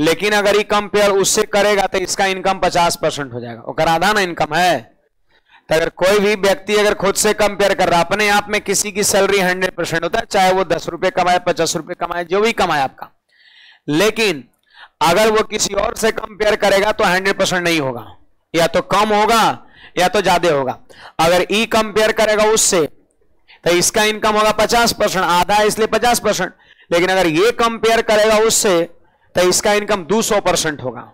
लेकिन अगर ये कंपेयर उससे करेगा तो इसका इनकम पचास परसेंट हो जाएगा। और आधा ना इनकम है। तो अगर कोई भी व्यक्ति अगर खुद से कंपेयर कर रहा, अपने आप में किसी की सैलरी हंड्रेड परसेंट होता है, चाहे वो दस रुपए कमाए, पचास रुपए कमाए, जो भी कमाए आपका। लेकिन अगर वो किसी और से कंपेयर करेगा तो हंड्रेड परसेंट नहीं होगा। या तो कम होगा, या तो ज़्यादा होगा। अगर ई कंपेयर करेगा उससे तो इसका इनकम होगा पचास परसेंट, आधा है इसलिए पचास परसेंट। लेकिन अगर ये कंपेयर करेगा उससे तो इसका इनकम दो सौ परसेंट होगा।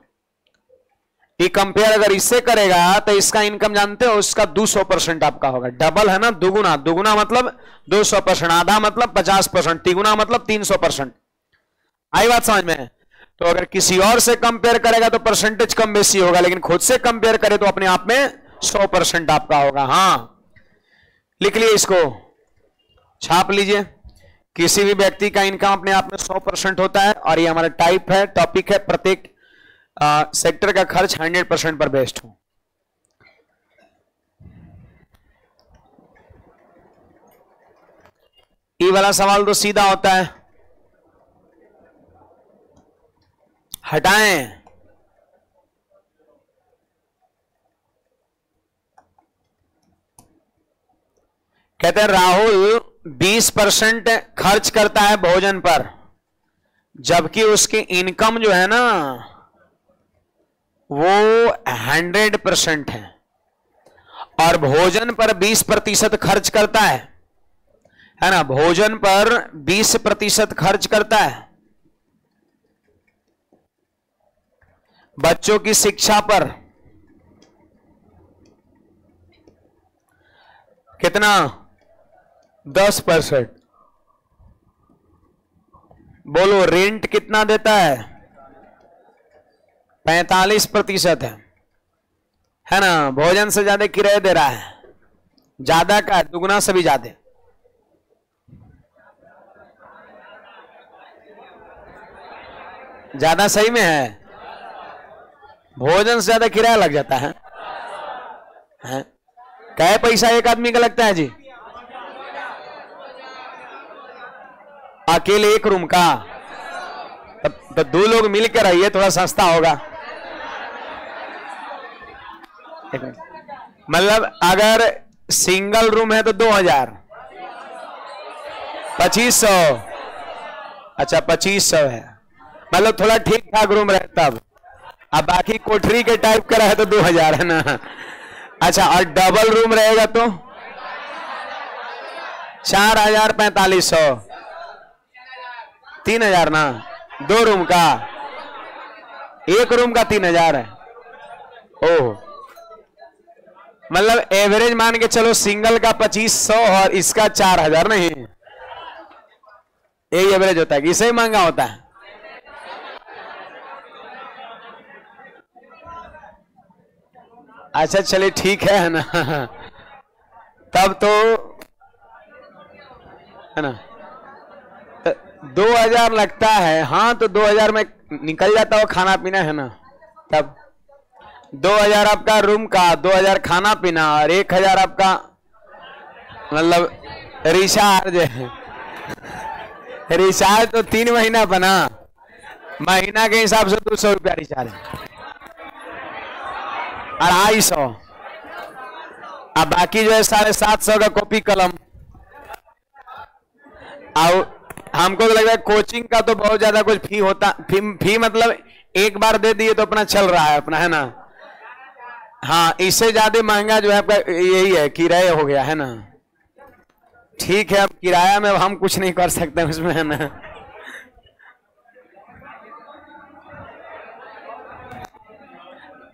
ये कंपेयर अगर इससे करेगा तो इसका इनकम जानते हो, उसका दो सौ परसेंट आपका होगा। डबल है ना, दुगुना। दुगुना मतलब दो सौ परसेंट, आधा मतलब पचास परसेंट, तिगुना मतलब तीन सौ परसेंट। आई बात समझ में? तो अगर किसी और से कंपेयर करेगा तो परसेंटेज कम बेसी होगा, लेकिन खुद से कंपेयर करे तो अपने आप में सौ परसेंट आपका होगा। हाँ। लिख लिए इसको। छाप लीजिए। किसी भी व्यक्ति का इनकम अपने आप में सौ परसेंट होता है और ये हमारा टाइप है टॉपिक है, प्रत्येक सेक्टर का खर्च हंड्रेड परसेंट पर बेस्ट हो। ये वाला सवाल तो सीधा होता है। हटाएँ। कहते हैं, राहुल 20 परसेंट खर्च करता है भोजन पर, जबकि उसकी इनकम जो है ना, वो 100 परसेंट है। और भोजन पर 20 प्रतिशत खर्च करता है है ना? भोजन पर 20 प्रतिशत खर्च करता है। बच्चों की शिक्षा पर कितना दस परसेंट। बोलो रेंट कितना देता है? पैतालीस प्रतिशत है। है ना? भोजन से ज़्यादा किराया दे रहा है। ज़्यादा का दुगुना से भी ज़्यादा। ज़्यादा सही में है? भोजन से ज़्यादा किराया लग जाता है, है? क्या पैसा एक आदमी का लगता है जी? अकेले एक रूम का। तो दो लोग मिलकर रहिए थोड़ा सस्ता होगा। मतलब अगर सिंगल रूम है तो दो हज़ार। पच्चीस सौ। अच्छा पच्चीस सौ है। मतलब थोड़ा ठीक ठाक रूम रहता अब अब बाकी कोठरी के टाइप का रहे तो दो हज़ार है ना। अच्छा और डबल रूम रहेगा तो? चार हज़ार पैंतालीस सौ। तीन हज़ार ना? दो रूम का। एक रूम का तीन हज़ार है। ओह। मतलब एवरेज मान के चलो सिंगल का पच्चीस सौ और इसका चार हज़ार नहीं। यही एवरेज होता है इसे ही महँगा होता है। अच्छा चलिए ठीक है ना? तब तो है ना? दो हज़ार लगता है। हाँ तो दो हज़ार में निकल जाता हो खाना पीना है ना? तब। दो हज़ार आपका रूम का, दो हज़ार खाना पीना और एक हज़ार आपका मतलब रिचार्ज है रिचार्ज तो तीन महीना बना महीना के हिसाब से दो सौ रुपया रिचार्ज अढ़ाई सौ। अब बाकी जो है साढ़े सात सौ का कॉपी कलम और हमको तो लग रहा है कोचिंग का तो बहुत ज़्यादा कुछ फ़ी होता फ़ी, फ़ी मतलब एक बार दे दिए तो अपना चल रहा है अपना है ना? हाँ इससे ज़्यादा महँगा जो है आपका यही है किराया हो गया है ना? ठीक है अब किराया में हम कुछ नहीं कर सकते उसमें है ना?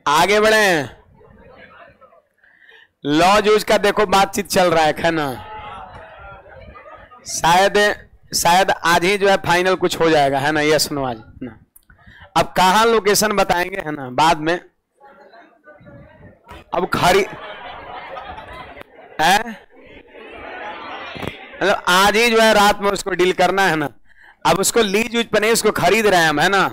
आगे बढ़े। लॉ जूज का देखो बातचीत चल रहा है ना? शायद शायद आज ही जो है फाइनल कुछ हो जाएगा, है ना? यस नो आज। ना। अब कहा लोकेशन बताएँगे, है ना? बाद में। अब खरी है? मतलब आज ही जो है रात में उसको डील करना है ना। अब उसको लीज यूज़ पर नहीं उसको खरीद रहे हैं हम, है ना?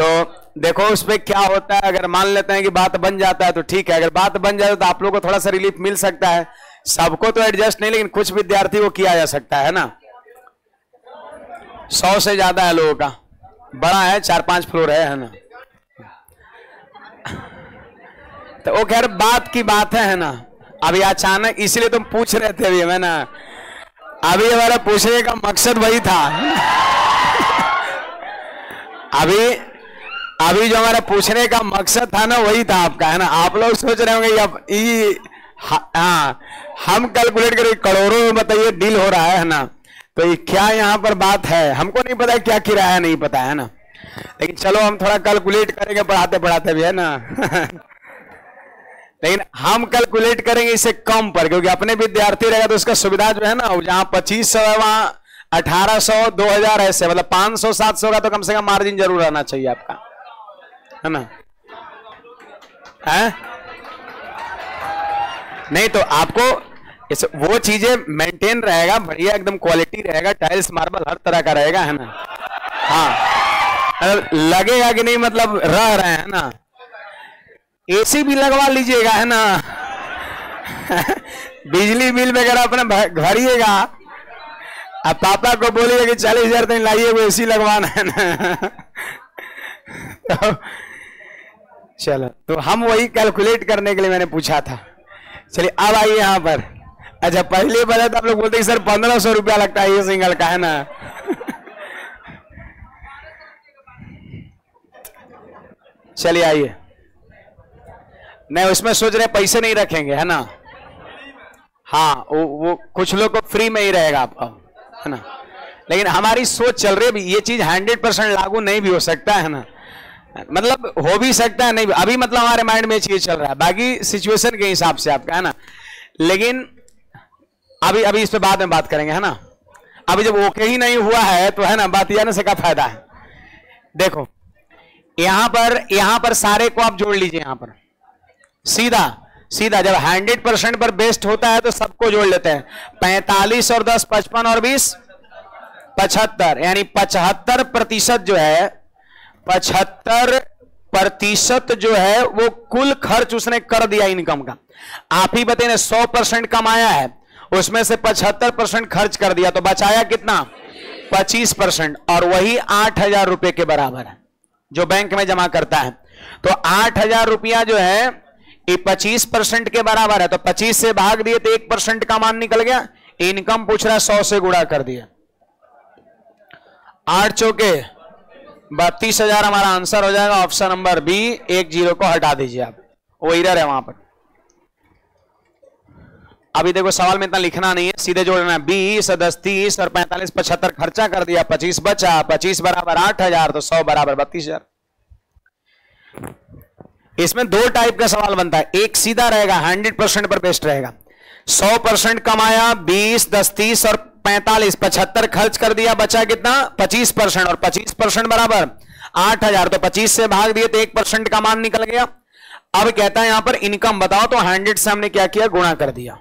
तो देखो उस पर क्या होता है, अगर मान लेते हैं कि बात बन जाता है तो ठीक है। अगर बात बन जाए तो आप लोगों को थोड़ा सा रिलीफ मिल सकता है। सबको तो एडजस्ट नहीं, लेकिन कुछ विद्यार्थी को किया जा सकता है ना? सौ से ज़्यादा है लोगों का। बड़ा है चार पाँच फ्लोर है, है ना? तो वो खैर बात की बात है, है ना? अभी अचानक इसलिए तुम पूछ रहे थे अभी मैं ना? अभी हमारा पूछने का मकसद वही था। अभी अभी जो हमारा पूछने का मकसद था ना वही था आपका है ना? आप लोग सोच रहे होंगे हाँ हम कैलकुलेट करें करोड़ों में बताइए डील हो रहा है ना? तो ये क्या यहाँ पर बात है? हमको नहीं पता क्या किराया नहीं पता, है ना? लेकिन चलो हम थोड़ा कैलकुलेट करेंगे, पढ़ाते पढ़ाते भी, है ना? लेकिन हम कैलकुलेट करेंगे इसे कम पर, क्योंकि अपने विद्यार्थी रहेगा तो उसका सुविधा जो है ना जहाँ पच्चीस सौ है, वहाँ अठारह सौ, दो हज़ार ऐसे मतलब पाँच सौ, सात सौ का तो कम से कम मार्जिन ज़रूर रहना चाहिए आपका, है ना? है? नहीं तो आपको इस वो चीज़ें मेंटेन रहेगा, बढ़िया एकदम क्वालिटी रहेगा टाइल्स मार्बल हर तरह का रहेगा, है ना? हाँ। लगेगा कि नहीं मतलब रह रहे हैं ना? एसी भी लगवा लीजिएगा, है ना? बिजली बिल वगैरह अपना भरिएगा। अब पापा को बोलिए कि चालीस हज़ार दिन लाइए, वो एसी लगवाना है ना? तो चलो तो हम वही कैलकुलेट करने के लिए मैंने पूछा था। चलिए, अब आइए यहाँ पर। अच्छा पहले बता तो आप लोग बोलते सर पंद्रह सौ रुपया लगता है ये सिंगल का है ना? चलिए आइए। नहीं उसमें सोच रहे पैसे नहीं रखेंगे है ना? हाँ वो, वो कुछ लोग को फ्री में ही रहेगा आपका है ना? लेकिन हमारी सोच चल रही है ये चीज़ हंड्रेड परसेंट लागू नहीं भी हो सकता है ना? मतलब हो भी सकता है नहीं अभी मतलब हमारे माइंड में चीज़ चल रहा है। बाकी सिचुएशन के हिसाब से आपका है ना? लेकिन अभी अभी इस पे बाद में बात करेंगे, है ना? अभी जब ओके ही नहीं हुआ है तो है ना, बात जाने से क्या फ़ायदा है? देखो, यहाँ पर यहाँ पर सारे को आप जोड़ लीजिए यहाँ पर। सीधा सीधा, जब हंड्रेड परसेंट पर बेस्ट होता है तो सबको जोड़ लेते हैं। पैंतालीस और दस, पचपन और बीस? पचहत्तर, यानी पचहत्तर प्रतिशत जो है, पचहत्तर प्रतिशत जो है, वो कुल खर्च उसने कर दिया इनकम का। आप ही बताइए, सौ परसेंट कमाया है उसमें से पचहत्तर परसेंट खर्च कर दिया तो बचाया कितना? पच्चीस परसेंट। और वही आठ हज़ार रुपए के बराबर है, जो बैंक में जमा करता है। तो आठ हज़ार रुपया जो है, ये पच्चीस परसेंट के बराबर है। तो पच्चीस से भाग दिए तो एक परसेंट का मान निकल गया। इनकम पूछ रहा है, सौ से गुड़ा कर दिया। आठ चौके, बत्तीस हज़ार हमारा आंसर हो जाएगा। ऑप्शन नंबर बी, एक ज़ीरो को हटा दीजिए आप। वो इधर है वहाँ पर। अभी देखो सवाल में इतना लिखना नहीं है, सीधे जोड़ना है। बीस, दस, तीस और पैंतालीस, पचहत्तर, खर्चा कर दिया, पच्चीस बचा, पच्चीस बराबर आठ हज़ार तो सौ बराबर बत्तीस हज़ार। इसमें दो टाइप का सवाल बनता है। एक सीधा रहेगा हंड्रेड परसेंट पर बेस्ट रहेगा। सौ परसेंट कमाया, बीस, दस, तीस और पैंतालीस, पचहत्तर खर्च कर दिया, बचा कितना? पच्चीस परसेंट और पच्चीस परसेंट बराबर। आठ हज़ार तो पच्चीस से भाग दिए तो एक परसेंट का मान निकल गया। अब कहता है यहाँ पर इनकम बताओ तो हंड्रेड से हमने क्या किया? गुणा कर दिया।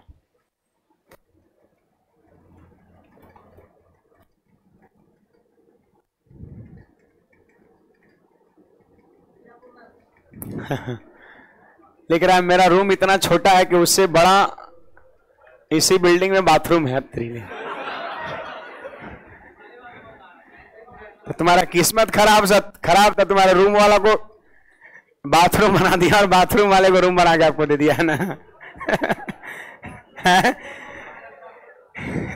लिख रहा है मेरा रूम इतना छोटा है कि उससे बड़ा इसी बिल्डिंग में बाथरूम है थ्री में तो तुम्हारा किस्मत खराब सा, खराब था, तुम्हारे रूम वाला को बाथरूम बना दिया और बाथरूम वाले को रूम बना के आपको दे दिया है ना?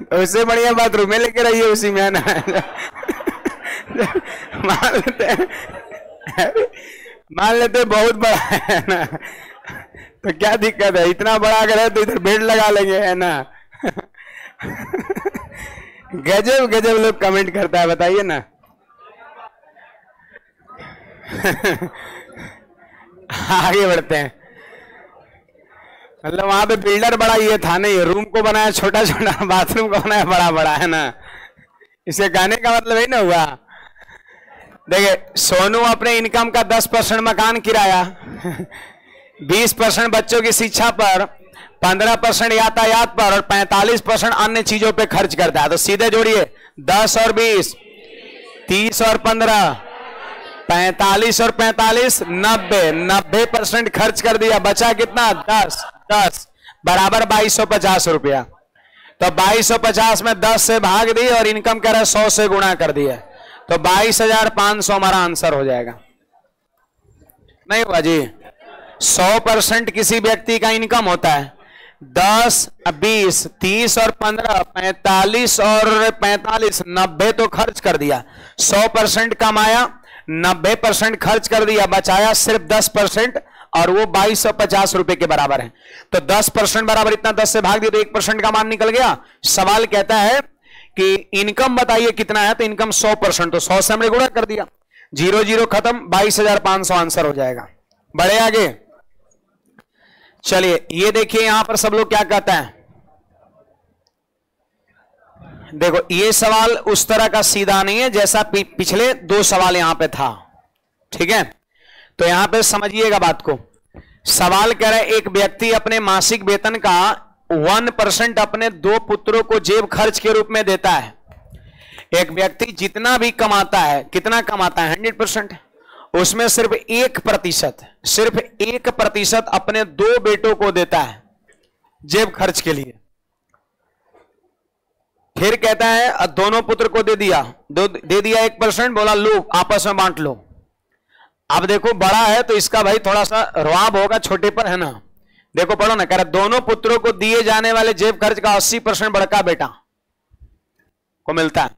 तो उससे बढ़िया बाथरूम में लेके रहिए उसी में है ना? मान लेते मान लेते बहुत बड़ा है ना। तो क्या दिक्कत है? इतना बड़ा अगर है तो इधर बेड लगा लेंगे, है ना? गजब गजब लोग कमेंट करता है, बताइए ना। आगे बढ़ते हैं। मतलब वहाँ पे बिल्डर बड़ा ये था नहीं रूम को बनाया छोटा छोटा बाथरूम को बनाया बड़ा बड़ा है ना? इसे गाने का मतलब ही ना हुआ। देखिए, सोनू अपने इनकम का दस परसेंट मकान किराया, बीस परसेंट बच्चों की शिक्षा पर, पंद्रह परसेंट यातायात पर और पैंतालीस परसेंट अन्य चीज़ों पे खर्च करता है। तो सीधे जोड़िए, दस और बीस, तीस और पंद्रह, पैंतालीस और पैंतालीस, नब्बे नब्बे परसेंट खर्च कर दिया। बचा कितना? दस दस, बराबर बाईस सौ पचास रुपया। तो बाईस सौ पचास में दस से भाग दी और इनकम कह रहा सौ से गुणा कर दिया। तो बाईस हज़ार पाँच सौ हमारा आंसर हो जाएगा। नहीं हुआ जी? सौ परसेंट किसी व्यक्ति का इनकम होता है। दस, बीस, तीस और पंद्रह, पैंतालीस और पैंतालीस, नब्बे तो खर्च कर दिया। सौ परसेंट कमाया, नब्बे परसेंट खर्च कर दिया, बचाया सिर्फ़ दस परसेंट और वो बाईस सौ पचास रुपए के बराबर है। तो दस परसेंट बराबर इतना दस से भाग दिया तो एक परसेंट का मान निकल गया। सवाल कहता है कि इनकम बताइए कितना है तो इनकम सौ परसेंट तो सौ से हमने गुणा कर दिया। ज़ीरो ज़ीरो खत्म, बाईस हज़ार पाँच सौ आंसर हो जाएगा। बड़े आगे। चलिए, ये देखिए यहाँ पर सब लोग क्या कहते हैं। देखो, ये सवाल उस तरह का सीधा नहीं है जैसा पिछले दो सवाल यहाँ पे था। ठीक है? तो यहाँ पे समझिएगा बात को। सवाल कह रहे एक व्यक्ति अपने मासिक वेतन का वन परसेंट अपने दो पुत्रों को जेब खर्च के रूप में देता है। एक व्यक्ति जितना भी कमाता है, कितना कमाता है? Hundred percent. उसमें सिर्फ़ एक प्रतिशत, सिर्फ़ एक प्रतिशत अपने दो बेटों को देता है जेब खर्च के लिए। फिर कहता है दोनों पुत्र को दे दिया। दो, दे दिया एक परसेंट, बोला, लो, आपस में बांट लो। अब देखो, बड़ा है तो इसका भाई थोड़ा सा रुआब होगा, छोटे पर, है ना? देखो, पढ़ो ना, कह रहा, दोनों पुत्रों को दिए जाने वाले जेब खर्च का अस्सी परसेंट बड़का बेटा को मिलता है।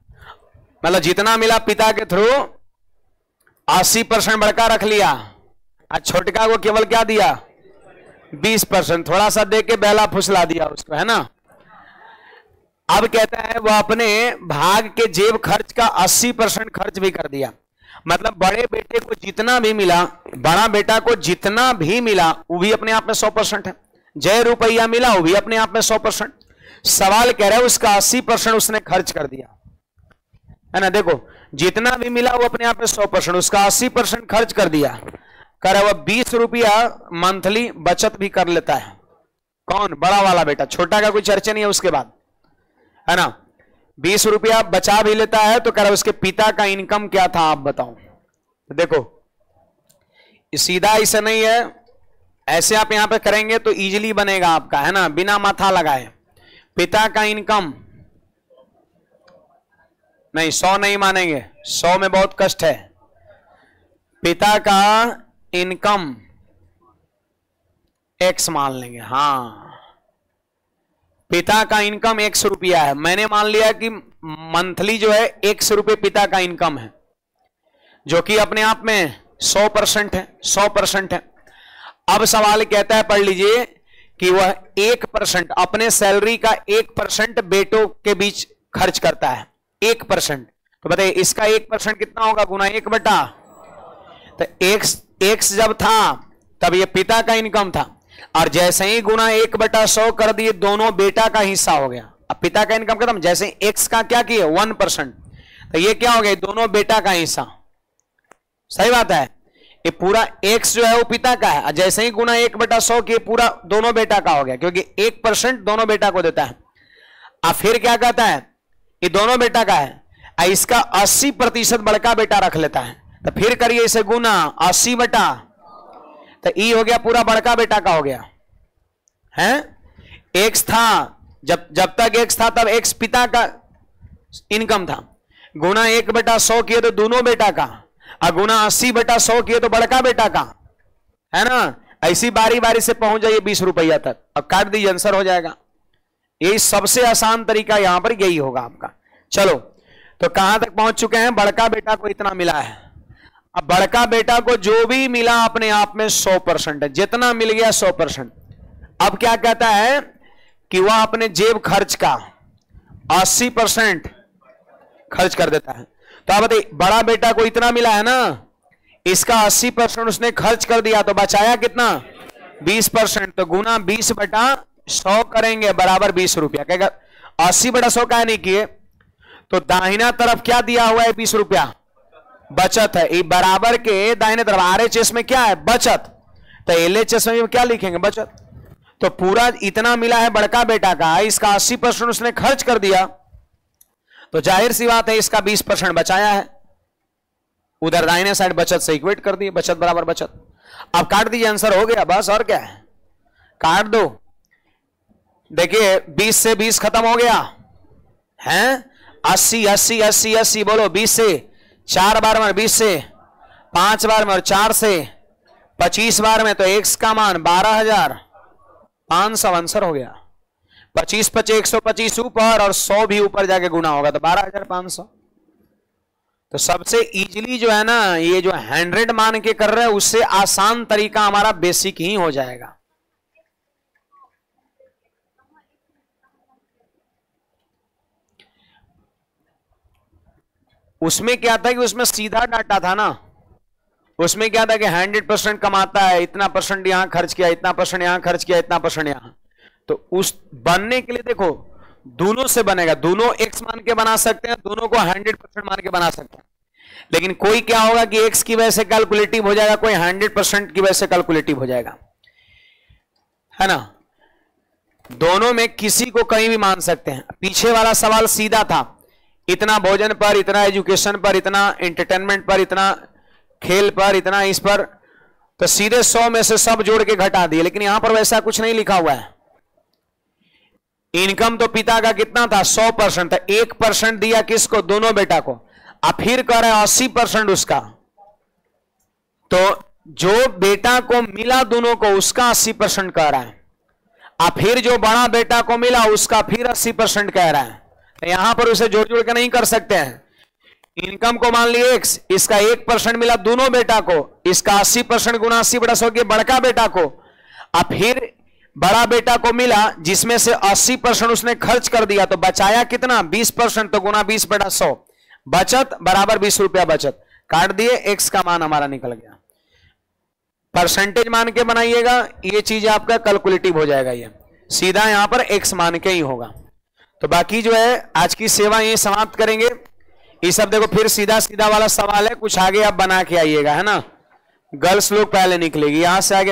मतलब जितना मिला पिता के थ्रू, अस्सी परसेंट बड़का रख लिया। आज छोटका को केवल क्या दिया? बीस परसेंट। थोड़ा सा दे के बेला फुसला दिया उसको, है ना? अब कहता है, वो अपने भाग के जेब खर्च का 80 परसेंट खर्च भी कर दिया। मतलब बड़े बेटे को जितना भी मिला, बड़ा बेटा को जितना भी मिला, वो भी अपने आप में सौ परसेंट है। जय रुपया मिला, वो भी अपने आप में सौ परसेंट। सवाल कह रहा है, उसका 80 परसेंट उसने खर्च कर दिया। है ना, देखो, जितना भी मिला, वो अपने आप में सौ परसेंट, उसका 80 परसेंट खर्च कर दिया। कर वह बीस रुपया मंथली बचत भी कर लेता है। कौन? बड़ा वाला बेटा, छोटा का कोई चर्चा नहीं है उसके बाद। है ना? बीस रुपया बचा भी लेता है तो कह रहा उसके पिता का इनकम क्या था आप बताओ। तो देखो सीधा ऐसा नहीं है, ऐसे आप यहाँ पे करेंगे तो इजीली बनेगा आपका, है ना? बिना माथा लगाए। पिता का इनकम, नहीं, सौ नहीं मानेंगे, सौ में बहुत कष्ट है। पिता का इनकम एक्स मान लेंगे हाँ। पिता का इनकम एक सौ रुपया है। मैंने मान लिया कि मंथली जो है, एक सौ रुपये पिता का इनकम है, जो कि अपने आप में सौ परसेंट है, सौ परसेंट है। अब सवाल कहता है, पढ़ लीजिए, कि वह एक परसेंट, अपने सैलरी का एक परसेंट बेटों के बीच खर्च करता है, एक परसेंट। तो बताइए, इसका एक परसेंट कितना होगा? गुना एक बटा। तो एक्स एक्स जब था, तब ये पिता का इनकम था। और जैसे ही गुना एक बटा सौ कर दिए, दोनों बेटा का हिस्सा हो गया। अब पिता का इनकम खत्म, जैसे एक्स का क्या किए? वन परसेंट तो ये क्या हो गया? दोनों बेटा का हिस्सा। सही बात है? ये पूरा एक्स जो है वो पिता का है। जैसे ही गुना एक बटा सौ किए, पूरा दोनों बेटा का हो गया, क्योंकि एक परसेंट दोनों बेटा को देता है। अब फिर क्या कहता है? ये दोनों बेटा का है। इसका अस्सी प्रतिशत बड़का बेटा रख लेता है। तो फिर करिए इसे गुना अस्सी बटा तो ई हो गया पूरा बड़का बेटा का हो गया। है? एक्स था जब जब तक एक्स था तब एक्स पिता का इनकम था। गुना एक बेटा सौ किए तो दोनों बेटा का, और गुना अस्सी बेटा सौ किए तो बड़का बेटा का। है ना? ऐसी बारी बारी से पहुँच जाइए बीस रुपया तक अब काट दीजिए, आंसर हो जाएगा। यही सबसे आसान तरीका यहाँ पर यही होगा आपका। चलो तो कहाँ तक पहुँच चुके हैं? बड़का बेटा को इतना मिला है। अब बड़का बेटा को जो भी मिला अपने आप में सौ परसेंट है। जितना मिल गया सौ परसेंट। अब क्या कहता है कि वह अपने जेब खर्च का अस्सी परसेंट खर्च कर देता है। तो आप बताइए, बड़ा बेटा को इतना मिला है ना, इसका अस्सी परसेंट उसने खर्च कर दिया तो बचाया कितना? बीस परसेंट। तो गुना बीस बटा सौ करेंगे, बराबर बीस रुपया। कहेगा, अस्सी बटा सौ का नहीं किए तो दाहिना तरफ़ क्या दिया हुआ है बीस रुपया? बचत है। बराबर के दाहिने तरफ़ आर एच एस में क्या है? बचत। तो एल एच एस में क्या लिखेंगे? बचत। तो पूरा इतना मिला है बड़का बेटा का, इसका अस्सी परसेंट उसने खर्च कर दिया। तो ज़ाहिर सी बात है, इसका बीस परसेंट बचाया है। उधर दाहिने साइड बचत से इक्वेट कर दिए बचत बराबर बचत। अब काट दीजिए आंसर हो गया, बस, और क्या है? काट दो। देखिए, बीस से बीस खत्म हो गया। है? अस्सी अस्सी अस्सी अस्सी, बोलो, बीस से चार बार में बीस से, पाँच बार में और चार से, पच्चीस बार में तो एक्स का मान बारह हज़ार पाँच सौ आंसर हो गया। पच्चीस पच्चीस, एक सौ पच्चीस ऊपर और सौ भी ऊपर जाके गुना होगा तो बारह हज़ार पाँच सौ। तो सबसे इजीली जो है ना, ये जो हंड्रेड मान के कर रहे हैं, उससे आसान तरीका हमारा बेसिक ही हो जाएगा। उसमें क्या था कि उसमें सीधा डाटा था ना? उसमें क्या था कि हंड्रेड परसेंट कमाता है, इतना परसेंट यहाँ खर्च किया, इतना परसेंट यहाँ खर्च किया, इतना परसेंट यहाँ। तो उस बनने के लिए देखो, दोनों से बनेगा, दोनों एक्स मान के बना सकते हैं, दोनों को हंड्रेड परसेंट मान के बना सकते हैं। लेकिन कोई क्या होगा कि एक्स की वजह से कैलकुलेटिव हो जाएगा, कोई हंड्रेड परसेंट की वजह से कैलकुलेटिव हो जाएगा। है ना? दोनों में किसी को कहीं भी मान सकते हैं। पीछे वाला सवाल सीधा था इतना भोजन पर, इतना एजुकेशन पर, इतना एंटरटेनमेंट पर, इतना खेल पर, इतना इस पर तो सीधे सौ में से सब जोड़ के घटा दिए। लेकिन यहाँ पर वैसा कुछ नहीं लिखा हुआ है। इनकम तो पिता का कितना था? सौ परसेंट। था एक परसेंट दिया किसको? दोनों बेटा को। अब फिर कह अस्सी परसेंट उसका। तो जो बेटा को मिला दोनों को, उसका अस्सी परसेंट कह रहा है। अब फिर जो बड़ा बेटा को मिला, उसका फिर अस्सी परसेंट कह रहा है। तो यहाँ पर उसे जोड़ जोड़ के नहीं कर सकते हैं। इनकम को मान ली एक्स इसका एक परसेंट मिला दोनों बेटा को, इसका अस्सी परसेंट गुना अस्सी बड़ा सौ बड़का बेटा को। अब फिर बड़ा बेटा को मिला, जिसमें से 80 परसेंट उसने खर्च कर दिया तो बचाया कितना? 20 परसेंट तो गुना 20 बेटा 100 बचत बराबर 20 रुपया बचत। काट दिए एक्स का मान हमारा निकल गया। परसेंटेज मान के बनाइएगा, ये चीज़ आपका कैलकुलेटिव हो जाएगा ये। सीधा यहाँ पर एक्स मान के ही होगा। तो बाकी जो है, आज की सेवा यही समाप्त करेंगे। ये सब देखो, फिर सीधा सीधा वाला सवाल है, कुछ आगे आप बना के आइएगा, है ना? गर्ल्स लोग पहले निकलेगी, यहाँ से आगे